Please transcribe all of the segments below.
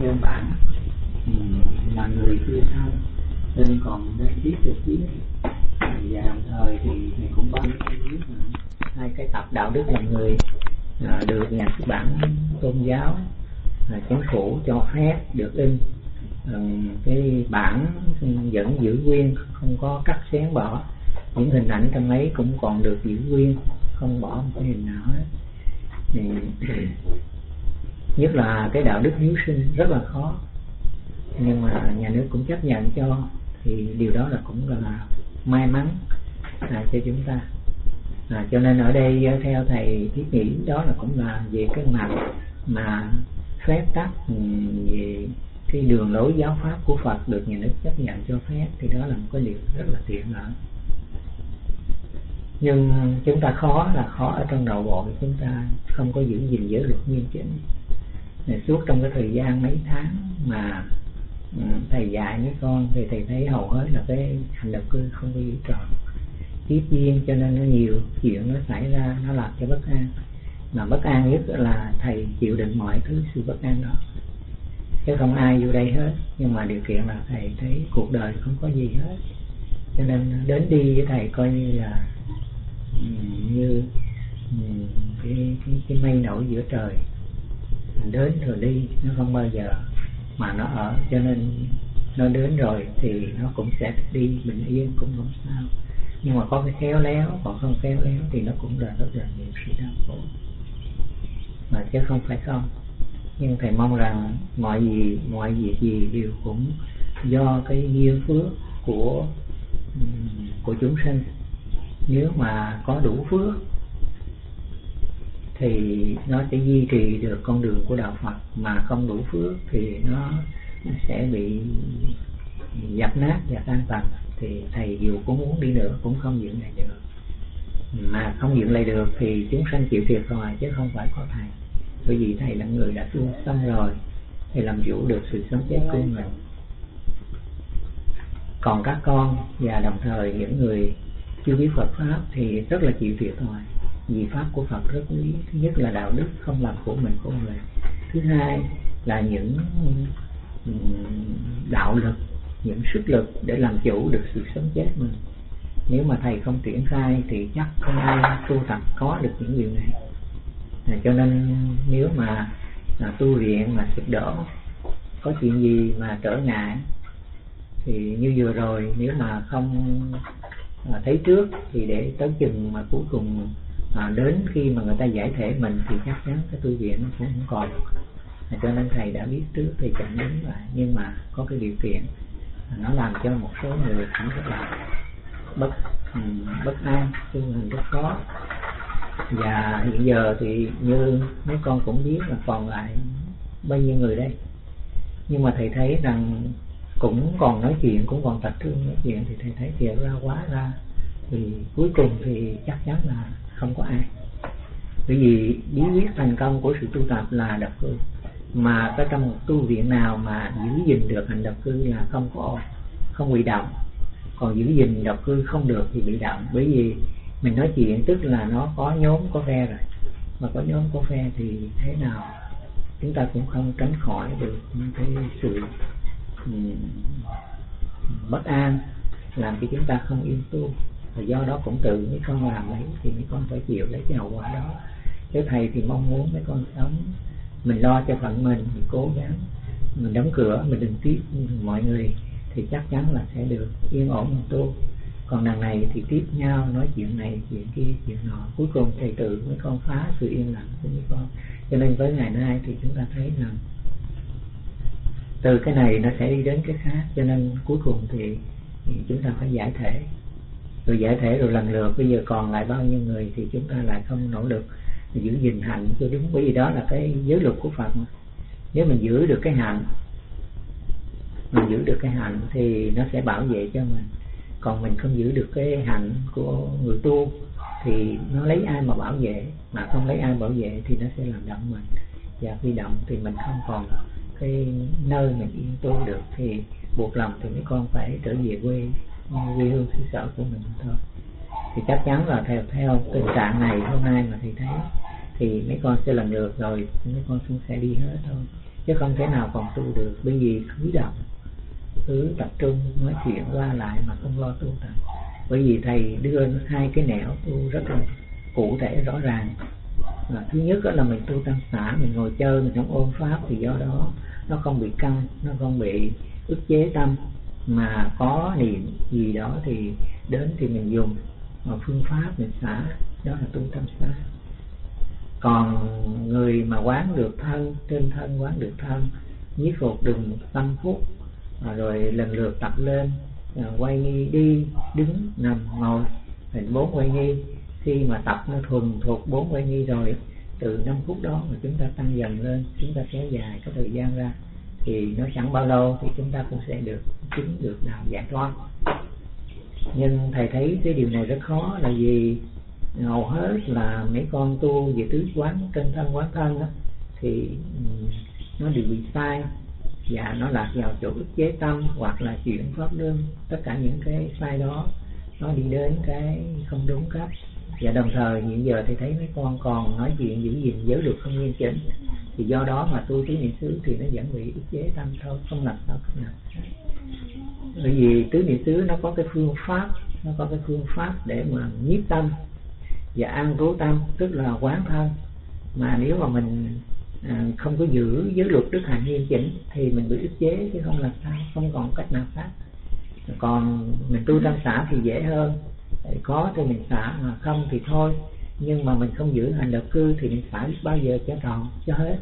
nguyên bản. Ừ, là người chưa sau nên còn đang biết được biết và đồng thời thì thầy cũng ban hai cái tập đạo đức làm người à, được nhà xuất bản tôn giáo à, chính phủ cho phép được in. À, cái bản vẫn giữ nguyên không có cắt xén bỏ. Những hình ảnh trong ấy cũng còn được giữ nguyên không bỏ một cái hình nào hết. Thì, nhất là cái đạo đức hiếu sinh rất là khó. Nhưng mà nhà nước cũng chấp nhận cho thì điều đó là cũng là may mắn là cho chúng ta. À, cho nên ở đây à, theo thầy thiết nghĩ đó là cũng là về cái mặt mà phép tắc ừ, về cái đường lối giáo pháp của Phật được nhà nước chấp nhận cho phép thì đó là một cái điều rất là tiện lợi. Nhưng chúng ta khó là khó ở trong đầu bộ chúng ta không có giữ gìn giới luật nghiêm chỉnh. Này, suốt trong cái thời gian mấy tháng mà ừ, thầy dạy với con thì thầy thấy hầu hết là cái hành động cư không có giữ tròn tiếp viên cho nên nó nhiều chuyện nó xảy ra nó làm cho bất an. Mà bất an nhất là thầy chịu đựng mọi thứ sự bất an đó. Chứ không ai vô đây hết nhưng mà điều kiện là thầy thấy cuộc đời không có gì hết. Cho nên đến đi với thầy coi như là ừ, như ừ, cái, cái, cái mây nổi giữa trời đến rồi đi, nó không bao giờ mà nó ở. Cho nên nó đến rồi thì nó cũng sẽ đi bình yên cũng không sao. Nhưng mà có cái khéo léo, còn không khéo léo thì nó cũng là rất là nhiều sự đau khổ. Mà chứ không phải không. Nhưng thầy mong rằng mọi gì, mọi việc gì đều cũng do cái duyên phước của của chúng sinh nếu mà có đủ phước thì nó sẽ duy trì được con đường của đạo Phật. Mà không đủ phước thì nó sẽ bị dập nát và tan tành thì thầy dù có muốn đi nữa, cũng không dựng lại được. Mà không dựng lại được thì chúng sanh chịu thiệt rồi, chứ không phải có thầy. Bởi vì thầy là người đã tu xong rồi, thầy làm chủ được sự sống chết của mình. Còn các con và đồng thời những người chưa biết Phật pháp thì rất là chịu thiệt thôi vì pháp của Phật rất quý thứ nhất là đạo đức không làm của mình của người. Thứ hai là những đạo lực những sức lực để làm chủ được sự sống chết mình. Nếu mà thầy không triển khai thì chắc không ai tu tập có được những điều này. À, cho nên nếu mà à, tu viện mà sụp đổ có chuyện gì mà trở ngại thì như vừa rồi nếu mà không à, thấy trước thì để tới chừng mà cuối cùng à, đến khi mà người ta giải thể mình thì chắc chắn cái tu viện nó cũng không còn. À, cho nên thầy đã biết trước thì chẳng đến lại. Nhưng mà có cái điều kiện à, nó làm cho một số người cũng rất là bất ừ, bất an tu hành rất khó. Và hiện giờ thì như mấy con cũng biết là còn lại bao nhiêu người đây. Nhưng mà thầy thấy rằng cũng còn nói chuyện cũng còn tập trung nói chuyện thì thầy thấy kìa ra quá ra. Thì cuối cùng thì chắc chắn là không có ai. Bởi vì bí quyết thành công của sự tu tập là độc cư, mà có trong một tu viện nào mà giữ gìn được hành độc cư là không có không bị động. Còn giữ gìn độc cư không được thì bị động. Bởi vì mình nói chuyện tức là nó có nhóm, có phe rồi. Mà có nhóm, có phe thì thế nào? Chúng ta cũng không tránh khỏi được những cái sự bất an làm cho chúng ta không yên tu và do đó cũng tự mấy con làm ấy thì mấy con phải chịu lấy cái hậu quả đó. Chứ thầy thì mong muốn mấy con sống. Mình lo cho phận mình mình cố gắng. Mình đóng cửa mình đừng tiếp mọi người thì chắc chắn là sẽ được yên ổn mình tu. Còn đằng này thì tiếp nhau nói chuyện này chuyện kia chuyện nọ. Cuối cùng thầy tự mấy con phá sự yên lặng của mấy con. Cho nên với ngày nay thì chúng ta thấy rằng từ cái này nó sẽ đi đến cái khác. Cho nên cuối cùng thì, chúng ta phải giải thể rồi giải thể rồi lần lượt, bây giờ còn lại bao nhiêu người thì chúng ta lại không nỗ lực giữ gìn hạnh cho đúng bởi vì đó là cái giới luật của Phật mà. nếu mình giữ được cái hạnh mình giữ được cái hạnh thì nó sẽ bảo vệ cho mình. Còn mình không giữ được cái hạnh của người tu thì nó lấy ai mà bảo vệ? Mà không lấy ai bảo vệ thì nó sẽ làm động mình. Và khi động thì mình không còn cái nơi mình yên tu được thì buộc lòng thì mấy con phải trở về quê quê hương xứ sở của mình thôi. Thì chắc chắn là theo theo tình trạng này hôm nay mà thầy thấy, thì mấy con sẽ làm được rồi, mấy con cũng sẽ đi hết thôi. Chứ không thể nào còn tu được. Bởi vì cứ động cứ tập trung, nói chuyện qua lại mà không lo tu tập. Bởi vì thầy đưa hai cái nẻo tu rất là cụ thể, rõ ràng. Là thứ nhất là mình tu tăng xã, mình ngồi chơi, mình không ôn pháp thì do đó nó không bị căng, nó không bị ức chế tâm mà có niệm gì đó thì đến thì mình dùng. Mà phương pháp mình xả, đó là tu tâm xả. Còn người mà quán được thân, trên thân quán được thân nhiếp phục đừng tâm phút à, rồi lần lượt tập lên à, quay nghi đi, đứng, nằm, ngồi, thành bốn quay nghi. Khi mà tập nó thuần thuộc bốn quay nghi rồi, từ 5 phút đó mà chúng ta tăng dần lên, chúng ta kéo dài cái thời gian ra thì nó chẳng bao lâu thì chúng ta cũng sẽ được chứng được đạo giải thoát. Nhưng thầy thấy cái điều này rất khó là vì hầu hết là mấy con tu về tứ quán thân thân quán thân đó, thì ừ, nó đều bị sai và nó lạc vào chỗ ức chế tâm hoặc là chuyển pháp luân. Tất cả những cái sai đó nó đi đến cái không đúng cách. Và đồng thời hiện giờ thì thấy mấy con còn nói chuyện giữ gìn giới luật không nghiêm chỉnh thì do đó mà tu tứ niệm xứ thì nó vẫn bị ức chế tâm thôi không làm sao không làm. Bởi vì tứ niệm xứ nó có cái phương pháp nó có cái phương pháp để mà nhiếp tâm và an trú tâm tức là quán thân. Mà nếu mà mình à, không có giữ giới luật đức hạnh nghiêm chỉnh thì mình bị ức chế chứ không làm sao không còn cách nào khác. Còn mình tu tâm xã thì dễ hơn có thì mình xả mà không thì thôi nhưng mà mình không giữ hành động cư thì mình phải bao giờ cho tròn, cho hết.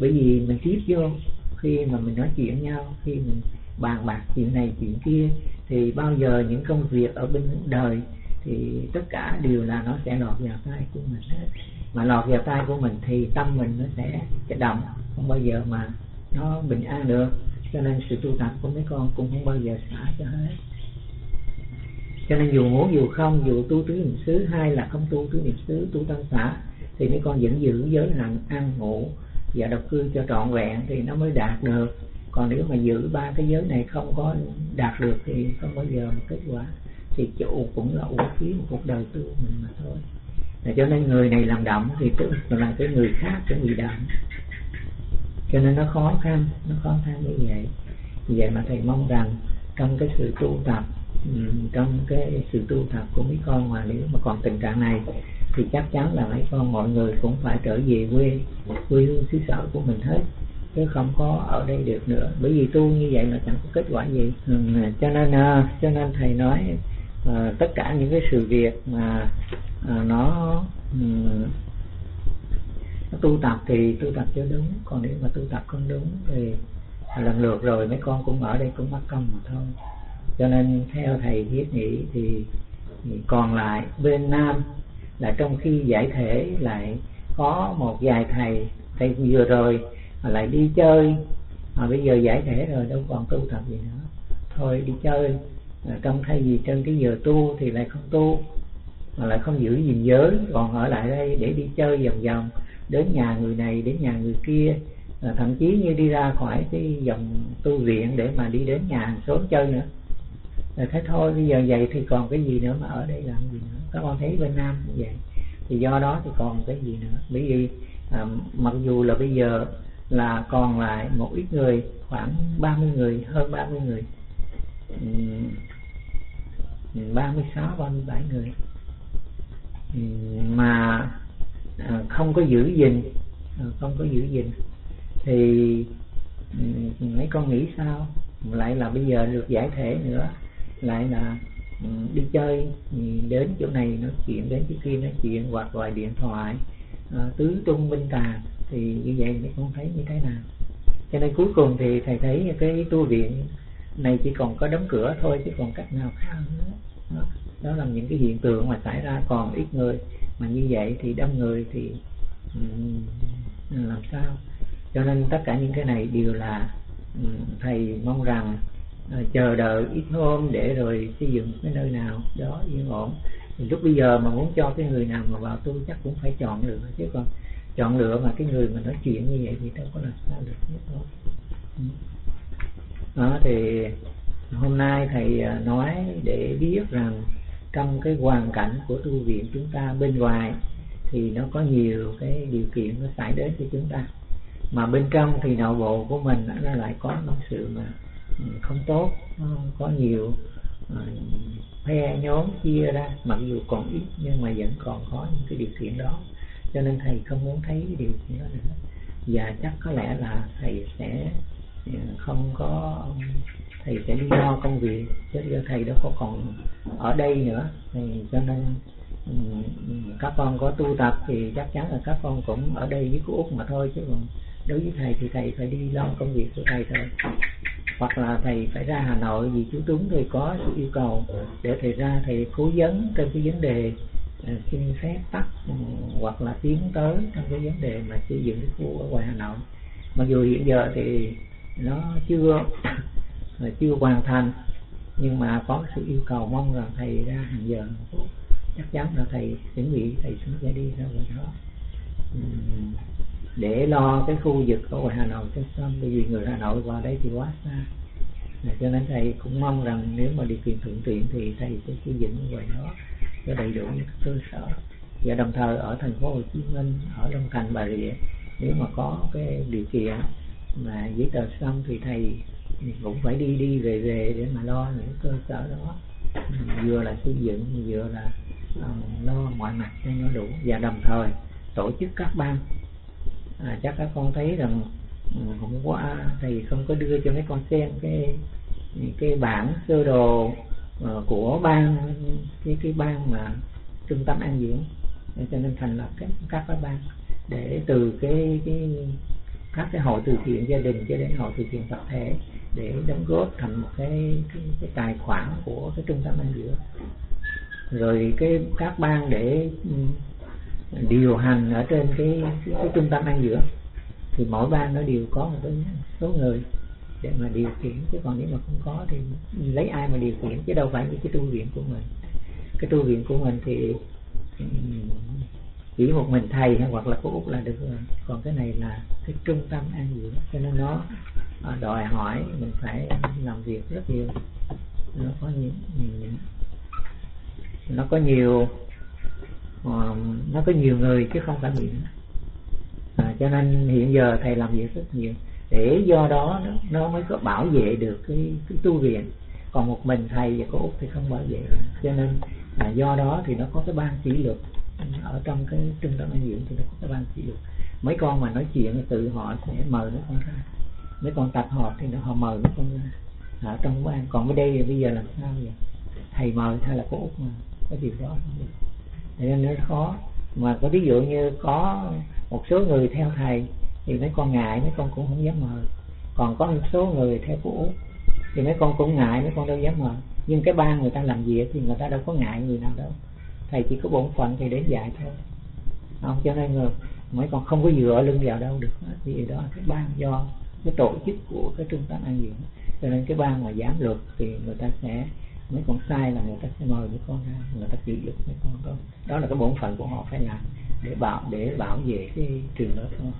Bởi vì mình tiếp vô, khi mà mình nói chuyện nhau, khi mình bàn bạc chuyện này, chuyện kia, thì bao giờ những công việc ở bên đời thì tất cả đều là nó sẽ lọt vào tay của mình hết. Mà lọt vào tay của mình thì tâm mình nó sẽ sẽ động, không bao giờ mà nó bình an được. Cho nên sự tu tập của mấy con cũng không bao giờ xả cho hết cho nên dù muốn dù không, dù tu tứ niệm xứ, hay là không tu tứ niệm xứ, tu tăng xã thì mấy con vẫn giữ giới hạnh ăn ngủ và độc cư cho trọn vẹn thì nó mới đạt được. Còn nếu mà giữ ba cái giới này không có đạt được thì không bao giờ một kết quả? Thì chủ cũng là uổng phí một cuộc đời tu mình mà thôi. Là cho nên người này làm động thì tức là cái người khác cũng bị động cho nên nó khó khăn, nó khó khăn như vậy. Vì vậy mà thầy mong rằng trong cái sự tu tập Ừ, trong cái sự tu tập của mấy con mà nếu mà còn tình trạng này thì chắc chắn là mấy con mọi người cũng phải trở về quê quê hương xứ sở của mình hết chứ không có ở đây được nữa. Bởi vì tu như vậy là chẳng có kết quả gì. Ừ, cho nên à, cho nên thầy nói uh, tất cả những cái sự việc mà uh, nó um, tu tập thì tu tập cho đúng còn nếu mà tu tập không đúng thì lần lượt rồi mấy con cũng ở đây cũng mất công mà thôi cho nên theo thầy thiết nghĩ thì, còn lại bên nam là trong khi giải thể lại có một vài thầy thầy vừa rồi mà lại đi chơi. Mà bây giờ giải thể rồi đâu còn tu tập gì nữa. Thôi đi chơi. Trong thay vì trên cái giờ tu thì lại không tu mà lại không giữ gìn giới. Còn ở lại đây để đi chơi vòng vòng đến nhà người này đến nhà người kia. Thậm chí như đi ra khỏi cái dòng tu viện để mà đi đến nhà hàng xóm chơi nữa rồi thế thôi bây giờ vậy thì còn cái gì nữa mà ở đây làm gì nữa? Các con thấy bên nam như vậy. Thì do đó thì còn cái gì nữa? Bởi vì à, mặc dù là bây giờ là còn lại một ít người khoảng 30 người hơn 30 người. Ba mươi sáu ba mươi bảy người. Mà à, không có giữ gìn à, không có giữ gìn. Thì mấy con nghĩ sao? Lại là bây giờ được giải thể nữa lại là ừ, đi chơi ừ, đến chỗ này nói chuyện đến chỗ kia nói chuyện hoặc gọi điện thoại à, tứ tung minh tà thì như vậy thì con thấy như thế nào. Cho nên cuối cùng thì thầy thấy cái tu viện này chỉ còn có đóng cửa thôi chứ còn cách nào khác nữa. Đó, đó là những cái hiện tượng mà xảy ra. Còn ít người mà như vậy thì đông người thì um, làm sao? Cho nên tất cả những cái này đều là um, thầy mong rằng Ờ, chờ đợi ít hôm để rồi xây dựng cái nơi nào đó yên ổn. Thì lúc bây giờ mà muốn cho cái người nào mà vào tu chắc cũng phải chọn lựa, chứ còn chọn lựa mà cái người mà nói chuyện như vậy thì đâu có làm sao được nhất đó ừ. đó, thì hôm nay thầy à, nói để biết rằng trong cái hoàn cảnh của tu viện chúng ta bên ngoài thì nó có nhiều cái điều kiện nó xảy đến cho chúng ta. Mà bên trong thì nội bộ của mình nó lại có một sự mà Ừ, không tốt có nhiều ờ, phe nhóm chia ra, mặc dù còn ít nhưng mà vẫn còn có những cái điều kiện đó. Cho nên thầy không muốn thấy cái điều kiện đó nữa. Và chắc có lẽ là thầy sẽ ờ, không có, thầy sẽ đi lo công việc, chứ giờ thầy đâu có còn ở đây nữa. Thì cho nên ừ, các con có tu tập thì chắc chắn là các con cũng ở đây với cô út mà thôi, chứ còn đối với thầy thì thầy phải đi lo công việc của thầy thôi. Hoặc là thầy phải ra Hà Nội vì chú Tuấn thầy có sự yêu cầu để thầy ra thầy cố vấn trên cái vấn đề à, xin phép tắt ừ, hoặc là tiến tới trong cái vấn đề mà xây dựng cái khu ở ngoài Hà Nội. Mặc dù hiện giờ thì nó chưa à, chưa hoàn thành, nhưng mà có sự yêu cầu mong rằng thầy ra hàng giờ chắc chắn là thầy chuẩn bị thầy sẽ đi ra ngoài đó. Ừ. để lo cái khu vực ở ngoài Hà Nội cho xong bởi vì người Hà Nội vào đấy thì quá xa. Cho nên thầy cũng mong rằng nếu mà điều kiện thuận tiện thì thầy sẽ xây dựng như vậy đó cho đầy đủ những cơ sở. Và đồng thời ở thành phố Hồ Chí Minh ở Long Thành Bà Rịa nếu mà có cái điều kiện mà giấy tờ xong thì thầy cũng phải đi đi về về để mà lo những cơ sở đó. Vừa là xây dựng vừa là um, lo mọi mặt cho nó đủ. Và đồng thời tổ chức các ban. À, chắc các con thấy rằng ừ, hôm qua thầy không có đưa cho mấy con xem cái cái bản sơ đồ uh, của ban cái cái ban mà trung tâm an dưỡng. Cho nên thành lập các các cái ban để từ cái cái các cái hội từ thiện gia đình cho đến hội từ thiện tập thể để đóng góp thành một cái, cái, cái tài khoản của cái trung tâm an dưỡng. Rồi cái các ban để ừ, điều hành ở trên cái, cái, cái trung tâm ăn dưỡng thì mỗi ban nó đều có một cái số người để mà điều khiển chứ còn nếu mà không có thì lấy ai mà điều khiển chứ đâu phải như cái tu viện của mình. Cái tu viện của mình thì ừ, chỉ một mình thầy hoặc là cô út là được rồi. Còn cái này là cái trung tâm an dưỡng cho nên nó à, đòi hỏi mình phải làm việc rất nhiều. Nó có những nó có nhiều Ờ, nó có nhiều người chứ không phải mình à, cho nên hiện giờ thầy làm việc rất nhiều. Để do đó nó, nó mới có bảo vệ được cái, cái tu viện. Còn một mình thầy và cô út thì không bảo vệ cho nên à, do đó thì nó có cái ban kỷ luật. Ở trong cái trung tâm an dưỡng thì nó có cái ban kỷ luật. Mấy con mà nói chuyện tự họ sẽ mời nó con ra. Mấy con tập họp thì nó họ mời nó con ra. Ở trong ban còn ở đây thì bây giờ làm sao vậy? Thầy mời hay là cô út mà có điều đó không được nên nó khó. Mà có ví dụ như có một số người theo thầy, thì mấy con ngại, mấy con cũng không dám mời. Còn có một số người theo của út thì mấy con cũng ngại, mấy con đâu dám mời. Nhưng cái ban người ta làm việc thì người ta đâu có ngại người nào đâu. Thầy chỉ có bổn phận thì đến dạy thôi. Không, cho nên người mấy con không có dựa lưng vào đâu được vì đó cái ban do cái tổ chức của cái trung tâm an dưỡng. Cho nên cái ban mà giám luật thì người ta sẽ mấy con sai là người ta sẽ mời mấy con ra, người ta chịu lực mấy con đó đó là cái bổn phận của họ phải làm để bảo để bảo vệ cái trường lớp thôi.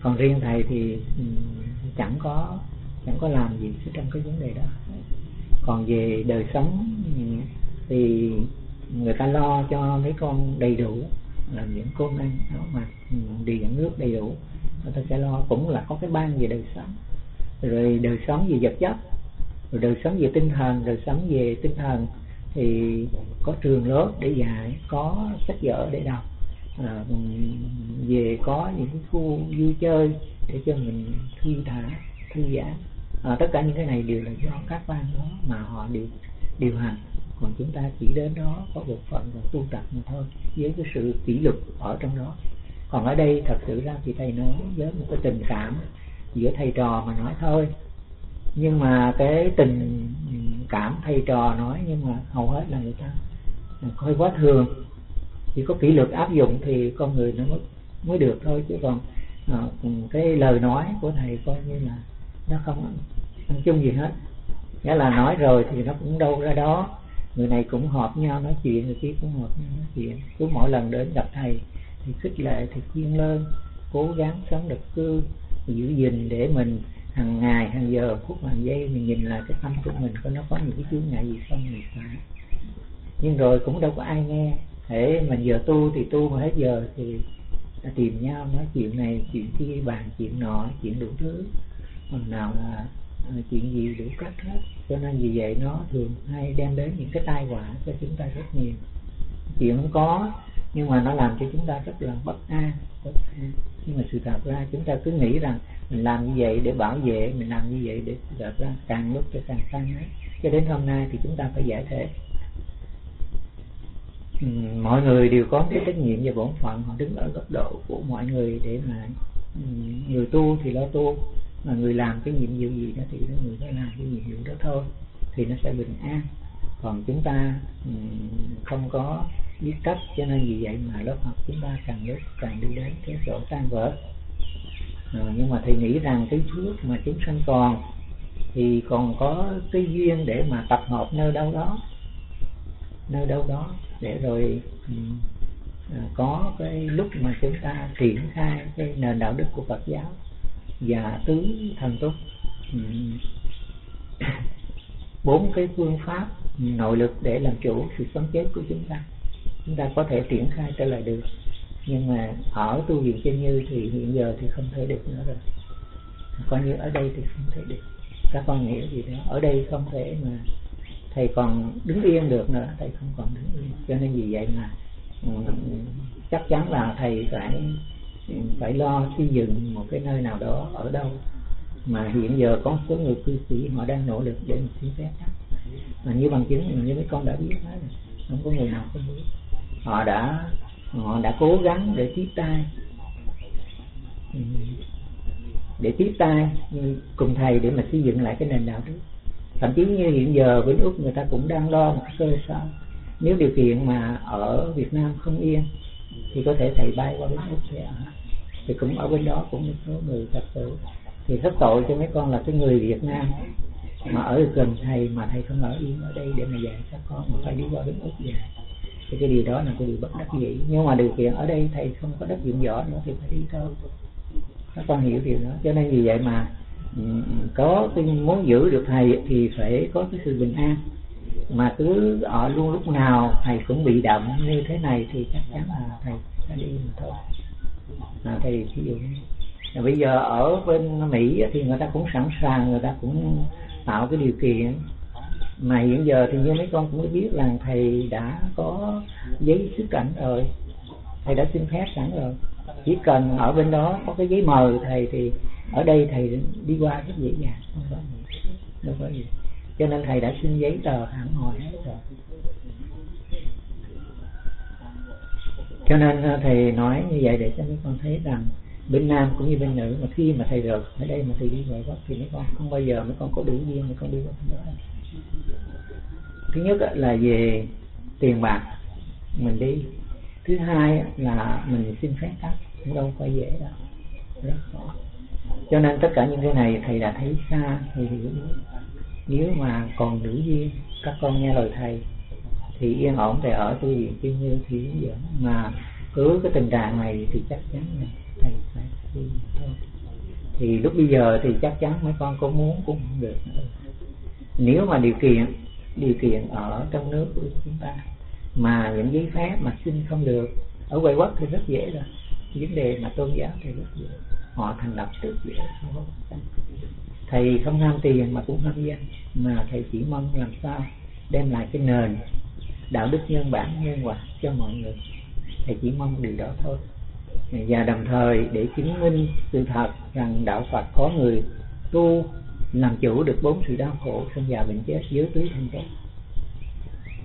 Còn riêng thầy thì ừ, chẳng có chẳng có làm gì trong cái vấn đề đó. Còn về đời sống thì người ta lo cho mấy con đầy đủ là những cơm ăn, áo mặc ừ, điện nước đầy đủ. Người ta sẽ lo, cũng là có cái ban về đời sống. Rồi đời sống về vật chất rồi đời sống về tinh thần đời sống về tinh thần thì có trường lớp để dạy có sách vở để đọc. À, về có những khu vui chơi để cho mình thư thả thư giãn. À, tất cả những cái này đều là do các ban đó mà họ điều điều hành. Còn chúng ta chỉ đến đó có một phần là tu tập mà thôi với cái sự kỷ luật ở trong đó. Còn ở đây thật sự ra thì thầy nói với một cái tình cảm giữa thầy trò mà nói thôi nhưng mà cái tình cảm thầy trò nói nhưng mà hầu hết là người ta hơi quá thường. Chỉ có kỷ luật áp dụng thì con người nó mới mới được thôi. Chứ còn à, cái lời nói của thầy coi như là nó không ăn chung gì hết. Nghĩa là nói rồi thì nó cũng đâu ra đó. Người này cũng họp nhau nói chuyện người kia cũng họp nhau nói chuyện. Cứ mỗi lần đến gặp thầy thì khích lệ thì khuyên lên cố gắng sống được cư giữ gìn để mình hàng ngày, hàng giờ, phút hàng giây, mình nhìn lại cái tâm của mình có nó có những cái chướng ngại gì không mình phải. Nhưng rồi cũng đâu có ai nghe. Thế mình giờ tu thì tu mà hết giờ thì tìm nhau, nói chuyện này, chuyện kia, bàn chuyện nọ, chuyện đủ thứ. Còn nào là à, chuyện gì đủ cách hết. Cho nên vì vậy nó thường hay đem đến những cái tai họa cho chúng ta rất nhiều. Chuyện không có, nhưng mà nó làm cho chúng ta rất là bất an bất an. Nhưng mà sự thật ra chúng ta cứ nghĩ rằng mình làm như vậy để bảo vệ, mình làm như vậy để thật ra càng lúc cho càng tăng hết cho đến hôm nay thì chúng ta phải giải thể. Ừ, mọi người đều có cái trách nhiệm và bổn phận, họ đứng ở góc độ của mọi người để mà ừ, người tu thì lo tu, mà người làm cái nhiệm vụ gì đó thì người phải làm cái nhiệm vụ đó thôi, thì nó sẽ bình an. Còn chúng ta ừ, không có biết cách cho nên vì vậy mà lớp học chúng ta càng lúc càng đi đến cái chỗ tan vỡ à, nhưng mà thầy nghĩ rằng cái trước mà chúng sanh còn thì còn có cái duyên để mà tập hợp nơi đâu đó nơi đâu đó để rồi um, có cái lúc mà chúng ta triển khai cái nền đạo đức của Phật giáo và tứ thần túc. Um, bốn cái phương pháp ừ, nội lực để làm chủ sự sống chết của chúng ta chúng ta có thể triển khai trở lại được nhưng mà ở tu viện chân như thì hiện giờ thì không thể được nữa rồi. Coi như ở đây thì không thể được. Các con hiểu gì đó, ở đây không thể mà thầy còn đứng yên được nữa, thầy không còn đứng yên. Cho nên vì vậy mà ừ, chắc chắn là thầy phải ừ, phải lo xây dựng một cái nơi nào đó ở đâu. Mà hiện giờ có số người cư sĩ họ đang nỗ lực để xin phép mà như bằng chứng như mấy con đã biết hết không có người nào không biết. Họ đã họ đã cố gắng để tiếp tay. Để tiếp tay, cùng thầy để mà xây dựng lại cái nền đạo đức. Thậm chí như hiện giờ bên úc người ta cũng đang lo một sơ. cơ nếu điều kiện mà ở việt nam không yên, thì có thể thầy bay qua bên úc để ở thì cũng ở bên đó cũng một số người thật sự thì rất tội cho mấy con là cái người việt nam mà ở gần thầy mà thầy không ở yên ở đây để mà dạy các con. Mà phải đi qua bên úc về thì cái điều đó là cái điều bất đắc dĩ. Nhưng mà điều kiện ở đây thầy không có đất dụng võ nữa thì phải đi thôi. Nó con hiểu điều đó. Cho nên vì vậy mà ừ, có cái muốn giữ được thầy thì phải có cái sự bình an. Mà cứ ở luôn lúc nào thầy cũng bị động như thế này thì chắc chắn là thầy sẽ đi mà thôi. À, thầy ví dụ bây giờ ở bên mỹ thì người ta cũng sẵn sàng người ta cũng tạo cái điều kiện mà hiện giờ thì như mấy con cũng mới biết là thầy đã có giấy xuất cảnh rồi. Thầy đã xin phép sẵn rồi. Chỉ cần ở bên đó có cái giấy mời thầy thì ở đây thầy đi qua rất dễ dàng. Không có gì. Đâu có gì. Cho nên thầy đã xin giấy tờ hẳn hồi hết rồi. Cho nên ờ, thầy nói như vậy để cho mấy con thấy rằng bên nam cũng như bên nữ, mà khi mà thầy rời ở đây mà thầy đi về bắc thì mấy con không bao giờ mấy con có đủ duyên, mấy con đi qua đó thứ nhất là về tiền bạc, mình đi. Thứ hai là mình xin phép cách cũng đâu phải dễ đâu, rất khó. Cho nên tất cả những cái này thầy đã thấy xa thầy hiểu nếu mà còn nữ duyên, các con nghe lời thầy, thì yên ổn thầy ở tu viện chuyên như thì hướng dẫn. Mà cứ cái tình trạng này thì chắc chắn là thầy phải đi thôi. Thì lúc bây giờ thì chắc chắn mấy con có muốn cũng không được nữa nếu mà điều kiện điều kiện ở trong nước của chúng ta, mà những giấy phép mà xin không được, ở quay quốc thì rất dễ rồi. Vấn đề mà tôn giáo thì rất dễ. Họ thành lập rất dễ thầy không ham tiền mà cũng ham danh, mà thầy chỉ mong làm sao đem lại cái nền đạo đức nhân bản, nhân quả cho mọi người. Thầy chỉ mong điều đó thôi. Và đồng thời để chứng minh sự thật rằng đạo Phật có người tu làm chủ được bốn sự đau khổ sinh già bệnh chết dưới tứ thân chết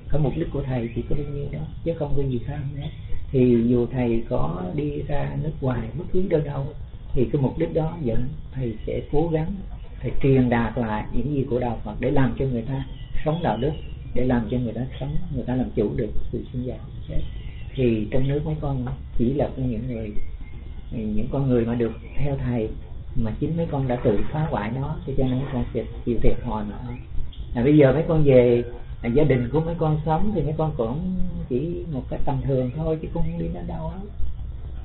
có mục đích của thầy chỉ có bao nhiêu đó, chứ không có gì khác nữa. Thì dù thầy có đi ra nước ngoài bất cứ đâu đâu, thì cái mục đích đó vẫn thầy sẽ cố gắng, thầy truyền đạt lại những gì của đạo Phật để làm cho người ta sống đạo đức, để làm cho người ta sống, người ta làm chủ được sự sinh già chết thì trong nước mấy con chỉ là những người, những con người mà được theo thầy mà chính mấy con đã tự phá hoại nó thì cho nên con sẽ chịu thiệt thòi nữa à, bây giờ mấy con về à, gia đình của mấy con sống thì mấy con cũng chỉ một cái tầm thường thôi chứ cũng không đi đến đâu á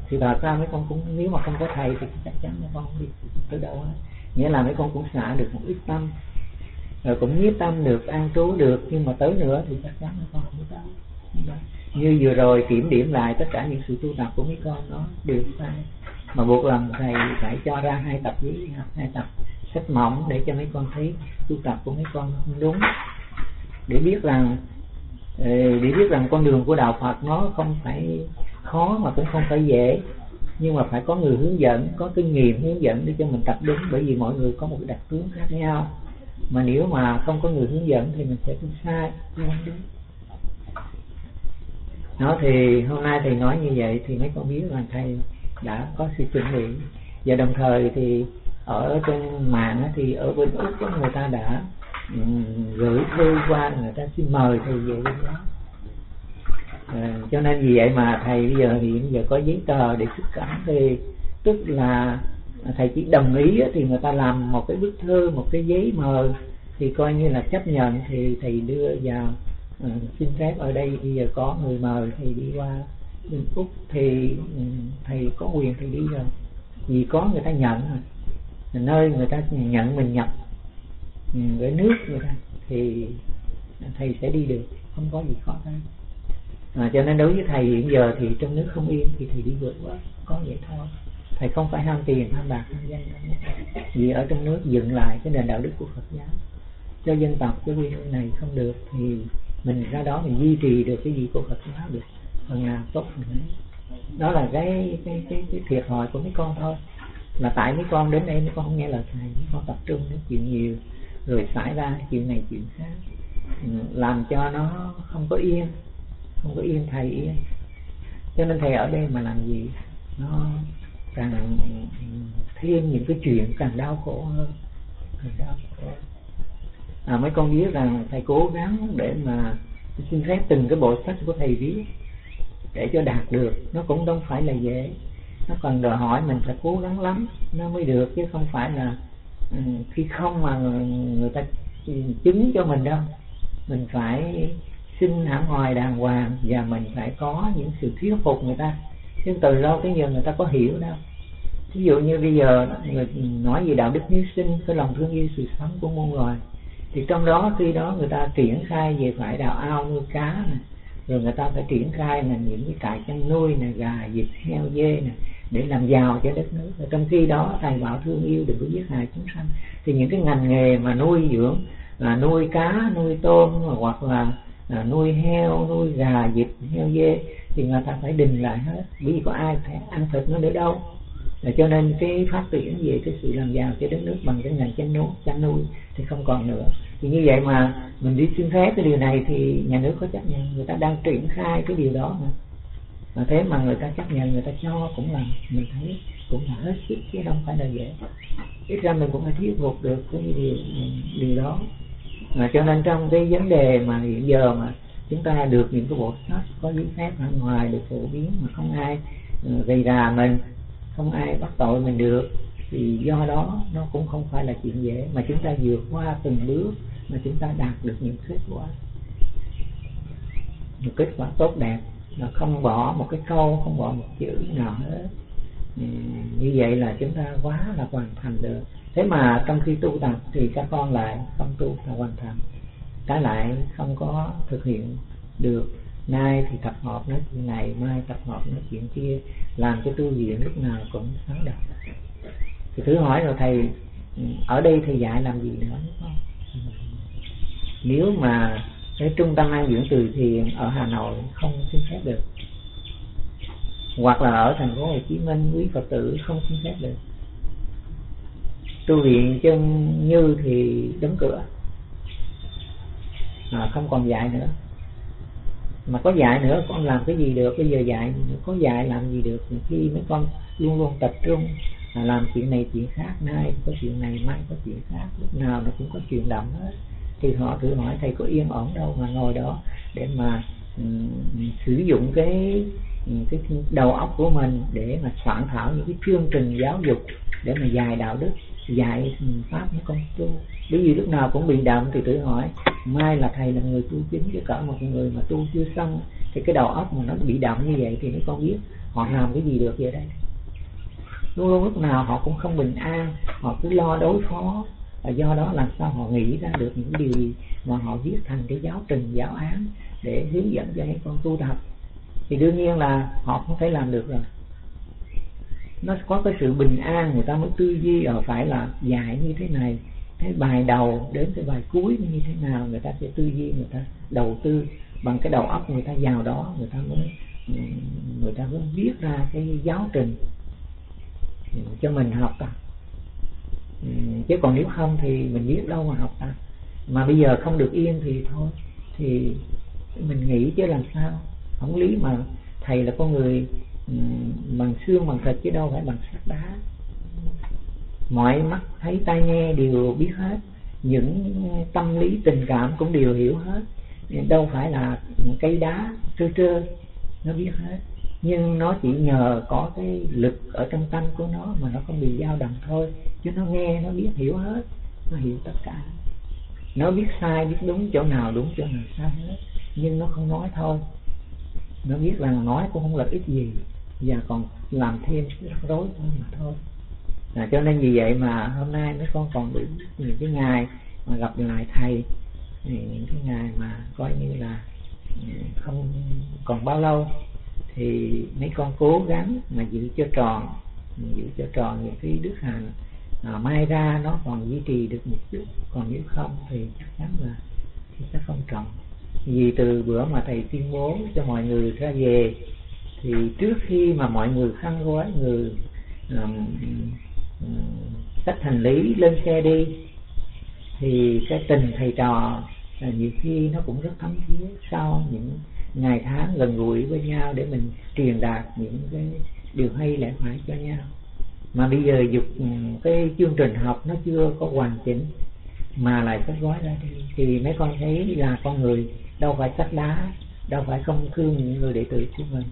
thì bà sao mấy con cũng nếu mà không có thầy thì chắc chắn mấy con không đi tới đâu á? nghĩa là mấy con cũng xả được một ít tâm rồi cũng nhiếp tâm được an trú được nhưng mà tới nữa thì chắc chắn mấy con không tới. Như vừa rồi kiểm điểm lại tất cả những sự tu tập của mấy con nó đều sai mà buộc lòng thầy phải cho ra hai tập giấy hai tập sách mỏng để cho mấy con thấy tu tập của mấy con không đúng. Để biết rằng ờ, để biết rằng con đường của đạo Phật nó không phải khó mà cũng không phải dễ, nhưng mà phải có người hướng dẫn, có kinh nghiệm hướng dẫn để cho mình tập đúng, bởi vì mọi người có một cái đặc tướng khác nhau. Mà nếu mà không có người hướng dẫn thì mình sẽ tu sai, không đúng. Nó thì hôm nay thầy nói như vậy thì mấy con biết là thầy đã có sự chuẩn bị. Và đồng thời thì ở trên mạng thì ở bên úc có người ta đã gửi thư qua người ta xin mời thầy về bên đó. À, cho nên vì vậy mà thầy bây giờ hiện giờ có giấy tờ để xuất cảnh thì tức là thầy chỉ đồng ý thì người ta làm một cái bức thư một cái giấy mời thì coi như là chấp nhận thì thầy đưa vào uh, xin phép ở đây. Bây giờ có người mời thầy đi qua bên phúc thì ừ, thầy có quyền thầy đi rồi vì có người ta nhận rồi nơi người ta nhận mình nhập ừ, với nước người ta thì thầy sẽ đi được. Không có gì khó khăn. À, cho nên đối với thầy hiện giờ thì trong nước không yên thì thầy đi vượt quá có vậy thôi. Thầy không phải ham tiền ham bạc ham danh vì ở trong nước dựng lại cái nền đạo đức của Phật giáo. Cho dân tộc cái quy này không được thì mình ra đó mình duy trì được cái gì của Phật giáo được phần nào tốt nữa đó là cái cái cái, cái thiệt thòi của mấy con thôi. Là tại mấy con đến đây mấy con không nghe lời thầy mấy con tập trung đến chuyện nhiều rồi xảy ra chuyện này chuyện khác. Ừ, làm cho nó không có yên không có yên thầy yên. Cho nên thầy ở đây mà làm gì nó càng thêm những cái chuyện càng đau khổ hơn. Càng đau khổ à, mấy con biết rằng thầy cố gắng để mà xin phép từng cái bộ sách của thầy viết để cho đạt được, nó cũng không phải là dễ. Nó còn đòi hỏi mình phải cố gắng lắm, nó mới được, chứ không phải là ừ, khi không mà người ta chứng cho mình đâu. Mình phải xin hãng hoài đàng hoàng và mình phải có những sự thuyết phục người ta. Nhưng từ lâu tới giờ người ta có hiểu đâu. Ví dụ như bây giờ người nói về đạo đức hiếu sinh, cái lòng thương yêu sự sống của muôn loài, thì trong đó khi đó người ta triển khai về phải đào ao nuôi cá này rồi người ta phải triển khai là những cái trại chăn nuôi này gà vịt heo dê này để làm giàu cho đất nước. Và trong khi đó thầy bảo thương yêu đừng có giết hại chúng sanh. Thì những cái ngành nghề mà nuôi dưỡng là nuôi cá nuôi tôm hoặc là à, nuôi heo nuôi gà vịt heo dê thì người ta phải đình lại hết. Vì có ai phải ăn thịt nó nữa đâu. Là cho nên cái phát triển về cái sự làm giàu cho đất nước bằng cái ngành chăn nuôi chăn nuôi thì không còn nữa thì như vậy mà mình đi xin phép cái điều này thì nhà nước có chấp nhận, người ta đang triển khai cái điều đó mà. Mà thế mà người ta chấp nhận, người ta cho cũng là, mình thấy cũng là hết sức, chứ không phải là dễ. Ít ra mình cũng phải thuyết phục được cái điều điều đó. Mà cho nên trong cái vấn đề mà hiện giờ mà chúng ta được những cái bộ sách có giấy phép ở ngoài, được phổ biến mà không ai ờ, gây ra mình, không ai bắt tội mình được, thì do đó nó cũng không phải là chuyện dễ. Mà chúng ta vượt qua từng bước mà chúng ta đạt được những kết quả. Một kết quả tốt đẹp là không bỏ một cái câu không bỏ một chữ nào hết. Ừ, như vậy là chúng ta quá là hoàn thành được. Thế mà trong khi tu tập thì các con lại không tu là hoàn thành. Cái lại không có thực hiện được. Nay thì tập hợp nói chuyện này mai tập hợp nói chuyện kia làm cho tu viện lúc nào cũng sáng đọc thì thử hỏi rồi thầy ừ, ở đây thầy dạy làm gì nữa? đúng không nếu mà cái trung tâm an dưỡng từ thiện ở Hà Nội không xin phép được hoặc là ở thành phố Hồ Chí Minh quý Phật tử không xin phép được tu viện chân như thì đóng cửa à, không còn dạy nữa. Mà có dạy nữa con làm cái gì được? Bây giờ dạy có dạy làm gì được? Khi mấy con luôn luôn tập trung là làm chuyện này chuyện khác nay có chuyện này mai có chuyện khác lúc nào nó cũng có chuyện động hết thì họ thử hỏi thầy có yên ổn đâu mà ngồi đó để mà um, sử dụng cái ừ, cái đầu óc của mình để mà soạn thảo những cái chương trình giáo dục để mà dạy đạo đức dạy ừ, pháp những con tu bởi vì lúc nào cũng bị động thì tự hỏi mai là thầy là người tu chính chứ cả một người mà tu chưa xong thì cái đầu óc mà nó bị động như vậy thì mới con biết họ làm cái gì được vậy đây luôn luôn lúc nào họ cũng không bình an họ cứ lo đối phó và do đó làm sao họ nghĩ ra được những điều gì mà họ viết thành cái giáo trình, giáo án để hướng dẫn cho mấy con tu tập. Thì đương nhiên là họ không thể làm được rồi. Nó có cái sự bình an, người ta mới tư duy ở phải là dạy như thế này, cái bài đầu đến cái bài cuối như thế nào người ta sẽ tư duy, người ta đầu tư bằng cái đầu óc người ta vào đó, người ta mới, người ta mới viết ra cái giáo trình cho mình học à. Ừ, chứ còn nếu không thì mình biết đâu mà học ta mà bây giờ không được yên thì thôi. Thì mình nghĩ chứ làm sao? Không lý mà thầy là con người ừ, bằng xương, bằng thịt chứ đâu phải bằng sắt đá. Mọi mắt thấy tai nghe đều biết hết. Những tâm lý, tình cảm cũng đều hiểu hết. Đâu phải là cây đá trơ trơ, nó biết hết nhưng nó chỉ nhờ có cái lực ở trong tâm của nó mà nó không bị dao động thôi. Chứ nó nghe nó biết hiểu hết. Nó hiểu tất cả. Nó biết sai biết đúng chỗ nào đúng chỗ nào sai hết. Nhưng nó không nói thôi. Nó biết là nói cũng không lợi ích gì. Và còn làm thêm rắc rối thôi mà thôi. À, cho nên vì vậy mà hôm nay mấy con còn đủ những cái ngày mà gặp lại thầy những cái ngày mà coi như là ừ, không còn bao lâu thì mấy con cố gắng mà giữ cho tròn giữ cho tròn những cái đức hạnh. À, mai ra nó còn duy trì được một chút còn nếu không thì chắc chắn là thì sẽ không tròn. Vì từ bữa mà thầy tuyên bố cho mọi người ra về thì trước khi mà mọi người khăn gói người um, sách hành lý lên xe đi thì cái tình thầy trò là nhiều khi nó cũng rất thấm thía sau những ngày tháng gần gũi với nhau để mình truyền đạt những cái điều hay lẽ phải cho nhau. Mà bây giờ dục ừ, cái chương trình học nó chưa có hoàn chỉnh, mà lại cắt gói ra đi, thì mấy con thấy là con người đâu phải cắt đá đâu phải không thương những người đệ tử của mình.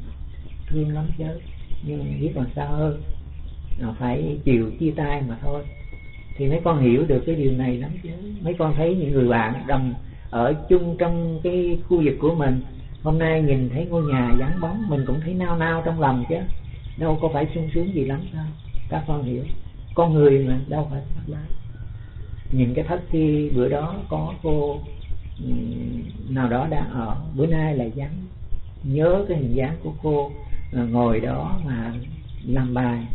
Thương lắm chứ, nhưng biết còn sao hơn nó phải chịu chia tay mà thôi. Thì mấy con hiểu được cái điều này lắm chứ. Mấy con thấy những người bạn đồng ở chung trong cái khu vực của mình hôm nay nhìn thấy ngôi nhà vắng bóng, mình cũng thấy nao nao trong lòng chứ. Đâu có phải sung sướng gì lắm sao? Các con hiểu. Con người mà, đâu phải phát lái nhìn cái thất khi bữa đó có cô nào đó đang ở, bữa nay là vắng. Nhớ cái hình dáng của cô ờ, ngồi đó mà làm bài,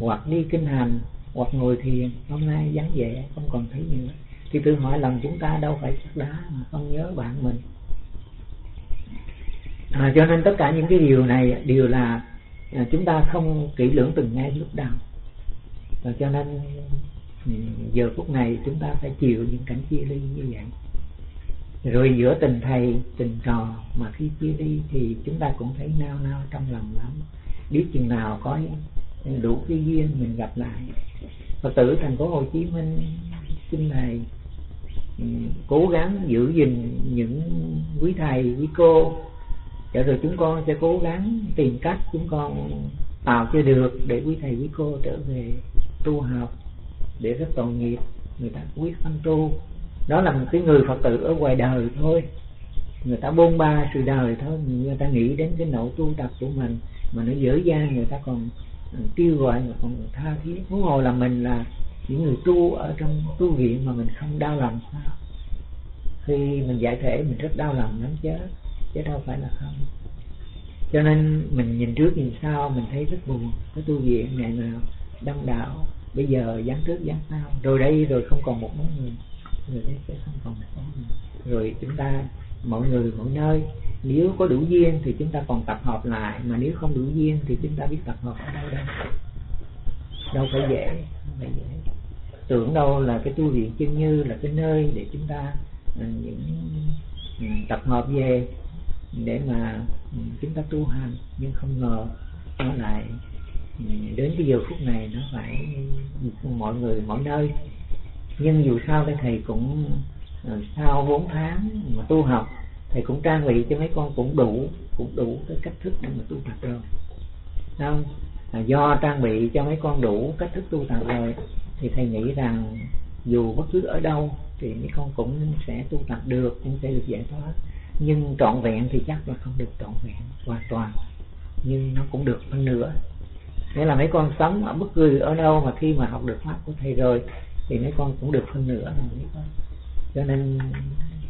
hoặc đi kinh hành, hoặc ngồi thiền. Hôm nay vắng vẻ, không còn thấy nữa. Thì tự hỏi lần chúng ta đâu phải sắt đá mà không nhớ bạn mình à, cho nên tất cả những cái điều này đều là à, chúng ta không kỹ lưỡng từng ngay lúc đầu. Và cho nên ừ, giờ phút này chúng ta phải chịu những cảnh chia ly như vậy. Rồi giữa tình thầy tình trò mà khi chia ly thì chúng ta cũng thấy nao nao trong lòng lắm. Biết chừng nào có đủ cái duyên mình gặp lại. Phật tử thành phố hồ chí minh xin thầy ừ, cố gắng giữ gìn những quý thầy quý cô Dạ rồi chúng con, sẽ cố gắng tìm cách chúng con tạo cho được để quý thầy, quý cô trở về tu học để rất tội nghiệp người ta quyết tâm tu. Đó là một cái người phật tử ở ngoài đời thôi. Người ta bôn ba sự đời thôi người ta nghĩ đến cái nỗi tu tập của mình mà nó dở dang, người ta còn ờ, kêu gọi, người còn tha thiết. Huống hồ là mình là những người tu ở trong tu viện mà mình không đau lòng sao? Khi mình giải thể mình rất đau lòng lắm chứ chứ đâu phải là không. Cho nên mình nhìn trước nhìn sau, mình thấy rất buồn, cái tu viện ngày nào đông đảo. Bây giờ dán trước dán sau. Rồi đây, rồi không còn một bóng người. Người đây sẽ không còn một bóng người. Rồi chúng ta, mọi người, mọi nơi, nếu có đủ duyên thì chúng ta còn tập hợp lại. Mà nếu không đủ duyên thì chúng ta biết tập hợp ở đâu đâu đâu phải dễ, không phải dễ. Tưởng đâu là cái tu viện chân như là cái nơi để chúng ta ừ, những ừ, tập hợp về để mà ừ, chúng ta tu hành. Nhưng không ngờ nó lại ừ, đến cái giờ phút này nó phải mọi người mọi nơi. Nhưng dù sao cái thầy cũng ờ, sau 4 tháng mà tu học thầy cũng trang bị cho mấy con cũng đủ cũng đủ cái cách thức để mà tu tập rồi. Không à, do trang bị cho mấy con đủ cách thức tu tập rồi thì thầy nghĩ rằng dù bất cứ ở đâu thì mấy con cũng sẽ tu tập được cũng sẽ được giải thoát nhưng trọn vẹn thì chắc là không được trọn vẹn hoàn toàn. Nhưng nó cũng được hơn nữa. Nghĩa là mấy con sống ở bất cứ ở đâu mà khi mà học được pháp của thầy rồi, thì mấy con cũng được hơn nữa rồi mấy con. Cho nên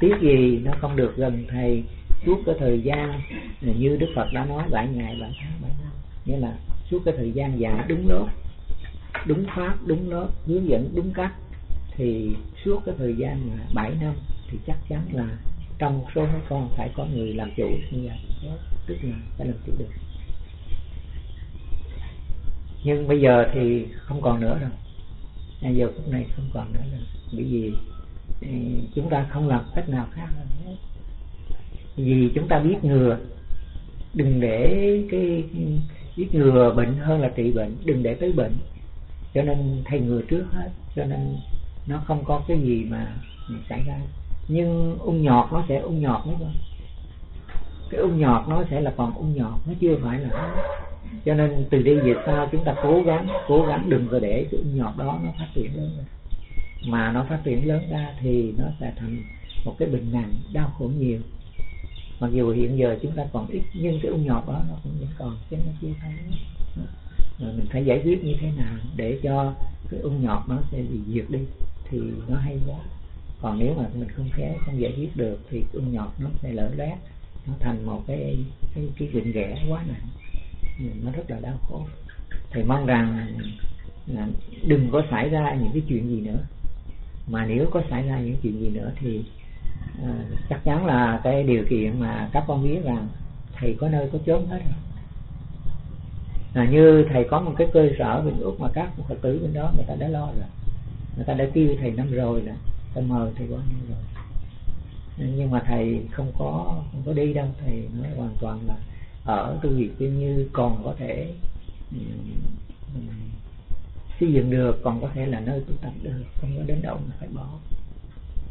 tiếc gì nó không được gần thầy suốt cái thời gian như đức phật đã nói bảy ngày, bảy tháng, bảy năm. Nghĩa là suốt cái thời gian dài đúng lớp, đúng pháp, đúng lớp, hướng dẫn đúng cách, thì suốt cái thời gian là bảy năm thì chắc chắn là trong một số mấy con phải có người làm chủ như vậy tức là phải làm chủ được. Nhưng bây giờ thì không còn nữa rồi. À, giờ phút này không còn nữa rồi. Bởi vì ừ, chúng ta không làm cách nào khác hơn vì chúng ta biết ngừa. Đừng để cái biết ngừa bệnh hơn là trị bệnh. Đừng để tới bệnh. Cho nên thầy ngừa trước hết. Cho nên nó không có cái gì mà xảy ra nhưng ung nhọt nó sẽ ung nhọt nữa con cái ung nhọt nó sẽ là còn ung nhọt, nó chưa phải là cho nên từ đây về sau chúng ta cố gắng cố gắng đừng có để cái ung nhọt đó nó phát triển lớn mà nó phát triển lớn ra thì nó sẽ thành một cái bệnh nặng, đau khổ nhiều. Mặc dù hiện giờ chúng ta còn ít, nhưng cái ung nhọt đó nó cũng vẫn còn, chứ nó chưa thấy rồi mình phải giải quyết như thế nào để cho cái ung nhọt nó sẽ bị diệt đi thì nó hay quá còn nếu mà mình không khéo không giải quyết được thì ung nhọt nó sẽ lở lét nó thành một cái cái cái bệnh ghẻ quá nặng. Nó rất là đau khổ. Thầy mong rằng là đừng có xảy ra những cái chuyện gì nữa. Mà nếu có xảy ra những chuyện gì nữa thì à, chắc chắn là cái điều kiện mà các con biết rằng thầy có nơi có chốn hết rồi. Là như thầy có một cái cơ sở bên úc mà các phật tử bên đó người ta đã lo rồi. Người ta đã kêu thầy năm rồi rồi tâm mời thầy quá nhiêu rồi. Nhưng mà thầy không có không có đi đâu. Thầy nói hoàn toàn là ở tu viện tiên như còn có thể um, xây dựng được còn có thể là nơi tu tập được không có đến đâu mà phải bỏ.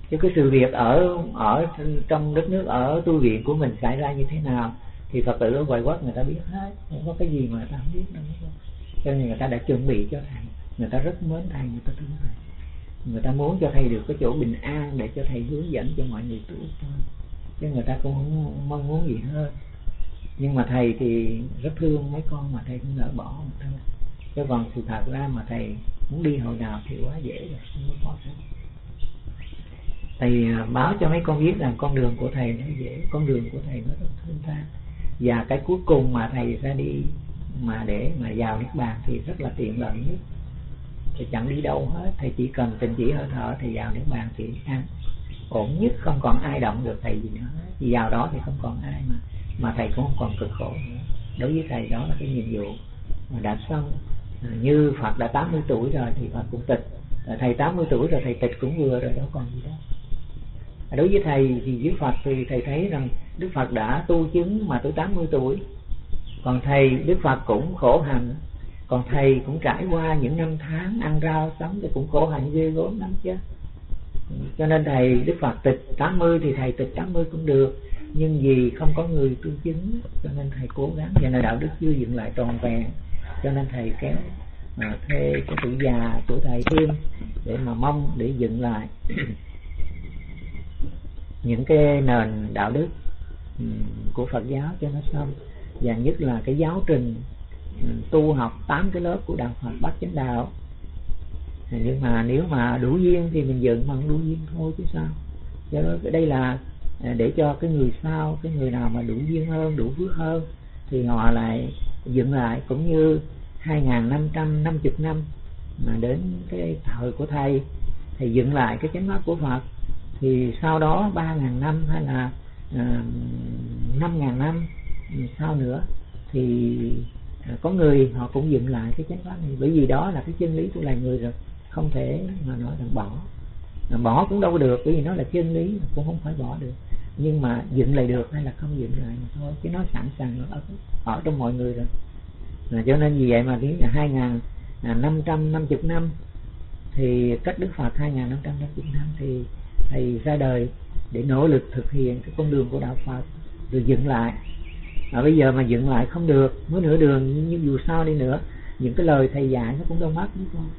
Chứ cái sự việc ở ở trong đất nước ở tu viện của mình xảy ra như thế nào thì phật tử ở ngoại quốc người ta biết hết. Không có cái gì mà người ta không biết đâu. Cho nên người ta đã chuẩn bị cho thầy. Người ta rất mến thầy người ta thương thầy người ta muốn cho thầy được cái chỗ bình an để cho thầy hướng dẫn cho mọi người tu thôi chứ người ta cũng không mong muốn gì hơn nhưng mà thầy thì rất thương mấy con mà thầy cũng nỡ bỏ một thân. chứ còn sự thật ra mà thầy muốn đi hồi nào thì quá dễ rồi, không có khó khăn. Thầy à, báo cho mấy con biết rằng con đường của thầy nó dễ, con đường của thầy nó rất thương tha và cái cuối cùng mà thầy ra đi mà để mà vào nước bàn thì rất là tiện lợi nhất thì chẳng đi đâu hết. Thầy chỉ cần tình chỉ hơi thở thì vào niết bàn thì an ổn nhất không còn ai động được thầy gì nữa. Thì vào đó thì không còn ai mà mà thầy cũng không còn cực khổ nữa. Đối với thầy đó là cái nhiệm vụ mà đã xong. À, như Phật đã 80 tuổi rồi thì Phật cũng tịch. À, thầy 80 tuổi rồi thầy tịch cũng vừa rồi đâu còn gì đó. à, đối với thầy thì với Phật thì thầy thấy rằng Đức Phật đã tu chứng mà tới 80 tuổi. Còn thầy Đức Phật cũng khổ hạnh còn thầy cũng trải qua những năm tháng ăn rau sống thì cũng khổ hạnh ghê gớm lắm chứ. Cho nên thầy Đức Phật tịch 80 thì thầy tịch 80 cũng được. Nhưng vì không có người tu chứng, cho nên thầy cố gắng. Và là đạo đức chưa dựng lại tròn vẹn. Cho nên thầy kéo mà thuê cái tuổi già của thầy thêm để mà mong để dựng lại những cái nền đạo đức của Phật giáo cho nó xong. Và nhất là cái giáo trình tu học tám cái lớp của đạo Phật Bát Chánh Đạo. Nhưng mà nếu mà đủ duyên thì mình dựng mà không đủ duyên thôi chứ sao? Do đó đây là à, để cho cái người sau cái người nào mà đủ duyên hơn đủ phước hơn thì họ lại dựng lại cũng như 2550 năm mà đến cái thời của thầy thầy dựng lại cái chánh pháp của Phật. Thì sau đó 3.000 năm hay là uh, 5.000 năm ừ, sau nữa thì có người họ cũng dựng lại cái chánh pháp này. Bởi vì đó là cái chân lý của loài người rồi. Không thể mà nói rằng bỏ. Mà bỏ cũng đâu được bởi vì nó là chân lý cũng không phải bỏ được. Nhưng mà dựng lại được hay là không dựng lại mà thôi chứ nó sẵn sàng ở, ở trong mọi người rồi. Là cho nên vì vậy mà đến là hai ngàn à, năm trăm năm chục năm thì cách Đức Phật hai ngàn năm trăm năm chục năm thì thầy ra đời để nỗ lực thực hiện cái con đường của đạo Phật rồi dựng lại mà bây giờ mà dựng lại không được, mới nửa đường, nhưng dù sao đi nữa, những cái lời thầy dạy nó cũng đâu mất đúng không?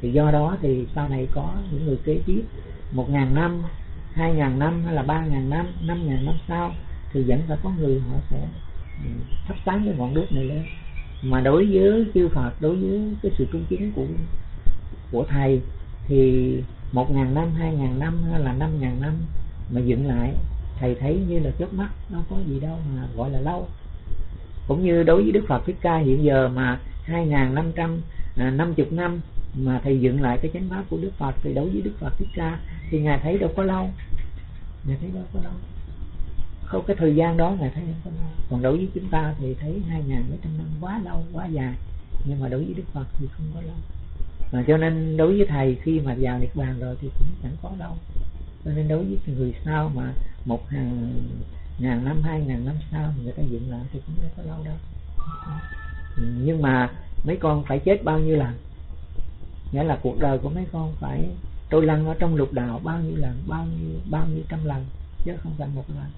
Thì do đó thì sau này có những người kế tiếp, một ngàn năm, hai ngàn năm hay là ba ngàn năm năm ngàn năm sau thì vẫn phải có người họ sẽ ừ, thắp sáng cái ngọn đuốc này lên. Mà đối với chư Phật, đối với cái sự trung chứng của của thầy thì một ngàn năm, hai ngàn năm hay là năm ngàn năm mà dựng lại thầy thấy như là chớp mắt, nó có gì đâu mà gọi là lâu. Cũng như đối với đức phật thích ca, hiện giờ mà hai nghìn năm trăm à, năm chục năm mà thầy dựng lại cái chánh pháp của đức phật thì đối với đức phật thích ca thì ngài thấy đâu có lâu. Ngài thấy đâu có lâu. Không cái thời gian đó ngài thấy không có lâu. Còn đối với chúng ta thì thấy hai ngàn mấy trăm năm quá lâu, quá dài. Nhưng mà đối với đức phật thì không có lâu. Mà cho nên đối với thầy khi mà vào niết bàn rồi thì cũng chẳng có đâu nên đối với người sau mà một hàng, ngàn năm, hai ngàn năm sau người ta dựng lại thì cũng không có lâu đâu. Nhưng mà mấy con phải chết bao nhiêu lần? Nghĩa là cuộc đời của mấy con phải, tôi lăn ở trong lục đạo bao nhiêu lần, bao nhiêu bao nhiêu trăm lần, chứ không phải một lần.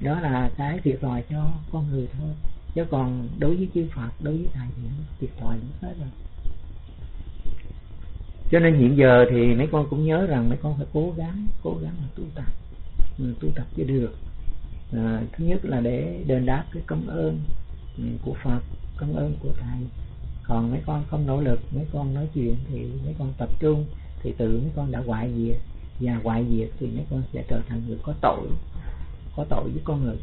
Đó là cái thiệt thòi cho con người thôi. Chứ còn đối với chư Phật, đối với thầy thì thiệt thòi hết rồi cho nên hiện giờ thì mấy con cũng nhớ rằng mấy con phải cố gắng cố gắng là tu tập. Ừ, tu tập cho được. À, thứ nhất là để đền đáp cái công ơn ừ, của Phật công ơn của thầy. Còn mấy con không nỗ lực mấy con nói chuyện thì mấy con tập trung thì tự mấy con đã hoại diệt. Và hoại diệt thì mấy con sẽ trở thành người có tội có tội với con người.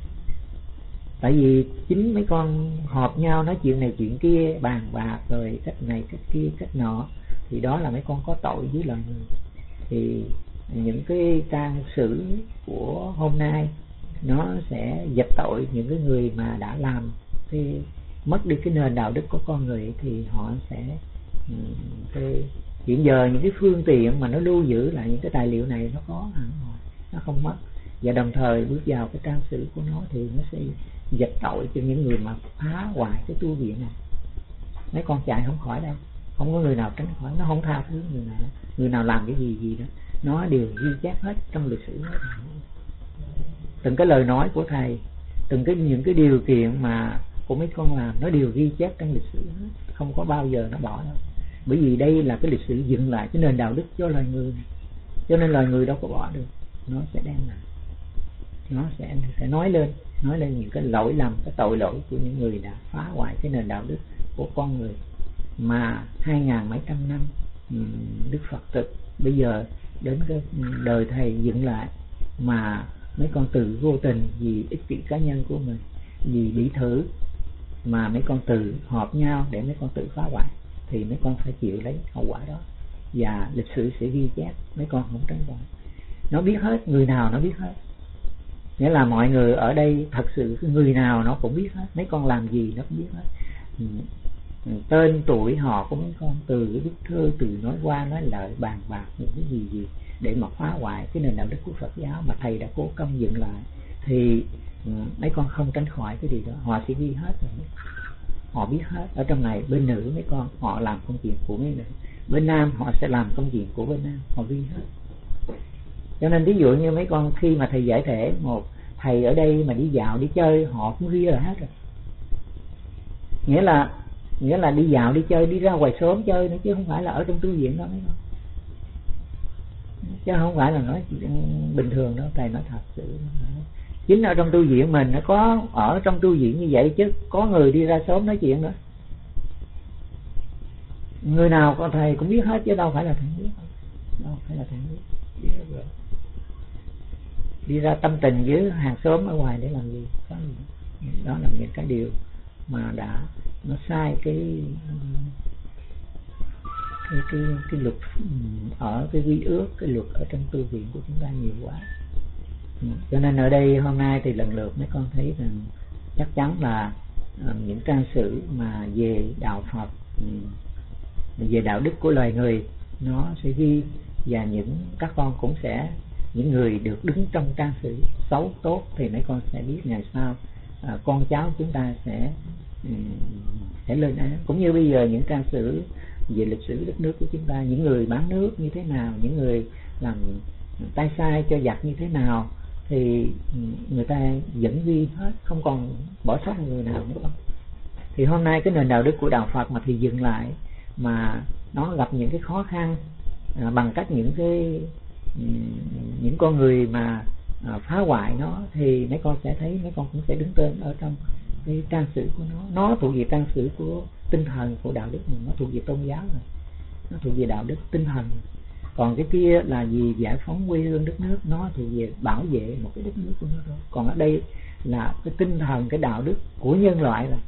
Tại vì chính mấy con họp nhau nói chuyện này chuyện kia bàn bạc rồi cách này cách kia cách nọ thì đó là mấy con có tội với lòng người. Thì những cái trang sử của hôm nay, nó sẽ dập tội những cái người mà đã làm cái, mất đi cái nền đạo đức của con người thì họ sẽ ừ, cái, hiện giờ những cái phương tiện mà nó lưu giữ lại những cái tài liệu này nó có hẳn rồi, nó không mất. Và đồng thời bước vào cái trang sử của nó thì nó sẽ dập tội cho những người mà phá hoại cái tu viện này. Mấy con chạy không khỏi đâu không có người nào tránh khỏi. Nó không tha thứ người nào người nào làm cái gì gì đó, nó đều ghi chép hết trong lịch sử hết từng cái lời nói của thầy, từng cái, những cái điều kiện mà của mấy con làm, nó đều ghi chép trong lịch sử hết. Không có bao giờ nó bỏ đâu. Bởi vì đây là cái lịch sử dựng lại cái nền đạo đức cho loài người. Cho nên loài người đâu có bỏ được. Nó sẽ đem lại. Nó sẽ sẽ nói lên nói lên những cái lỗi lầm, cái tội lỗi của những người đã phá hoại cái nền đạo đức của con người mà hai ngàn mấy trăm năm ừ, đức phật thực bây giờ đến cái đời thầy dựng lại mà mấy con tự vô tình vì ích kỷ cá nhân của mình, vì bị thử mà mấy con tự họp nhau để mấy con tự phá hoại thì mấy con phải chịu lấy hậu quả đó. Và lịch sử sẽ ghi chép, mấy con không tránh khỏi. Nó biết hết, người nào nó biết hết. Nghĩa là mọi người ở đây thật sự, người nào nó cũng biết hết. Mấy con làm gì nó cũng biết hết. Ừ. Ừ. tên tuổi họ của mấy con từ cái bức thơ từ nói qua, nói lại, bàn bạc những cái gì gì để mà phá hoại cái nền đạo đức của Phật giáo mà thầy đã cố công dựng lại. Thì ừ, mấy con không tránh khỏi cái gì đó. Họ sẽ ghi hết rồi. Họ biết hết. Ở trong này, bên nữ mấy con, họ làm công chuyện của mấy nữ. Bên nam, họ sẽ làm công chuyện của bên nam. Họ ghi hết. Cho nên ví dụ như mấy con khi mà thầy giải thể, một, thầy ở đây mà đi dạo, đi chơi, họ cũng ghi là hết rồi. Nghĩa là nghĩa là đi dạo, đi chơi, đi ra ngoài sớm chơi nữa chứ không phải là ở trong tu viện đâu mấy con. Chứ không phải là nói bình thường đâu, thầy nói thật sự. Chính ở trong tu viện mình, nó có ở trong tu viện như vậy chứ có người đi ra sớm nói chuyện nữa. Người nào con thầy cũng biết hết chứ đâu phải là thầy biết. Đâu phải là thầy biết. Đi ra tâm tình với hàng xóm ở ngoài để làm gì? Đó là những cái điều mà đã nó sai cái cái cái, cái luật ở cái quy ước cái luật ở trong tư viện của chúng ta nhiều quá. Cho nên ở đây hôm nay thì lần lượt mấy con thấy rằng chắc chắn là ờ, những trang sử mà về đạo Phật ừ, về đạo đức của loài người nó sẽ ghi và những các con cũng sẽ những người được đứng trong trang sử xấu tốt thì mấy con sẽ biết ngày sau à, con cháu chúng ta sẽ thể lên án. Cũng như bây giờ những ca sử về lịch sử đất nước của chúng ta những người bán nước như thế nào những người làm tay sai cho giặc như thế nào thì người ta vẫn ghi hết không còn bỏ sót người nào nữa. Thì hôm nay cái nền đạo đức của đạo Phật mà thì dừng lại mà nó gặp những cái khó khăn à, bằng cách những cái ừ, những con người mà à, phá hoại nó thì mấy con sẽ thấy mấy con cũng sẽ đứng tên ở trong cái trang sử của nó. Nó thuộc về trang sử của tinh thần, của đạo đức mình. Nó thuộc về tôn giáo rồi. Nó thuộc về đạo đức tinh thần. Còn cái kia là gì giải phóng quê hương đất nước, nó thuộc về bảo vệ một cái đất nước của nó thôi. Còn ở đây là cái tinh thần, cái đạo đức của nhân loại rồi.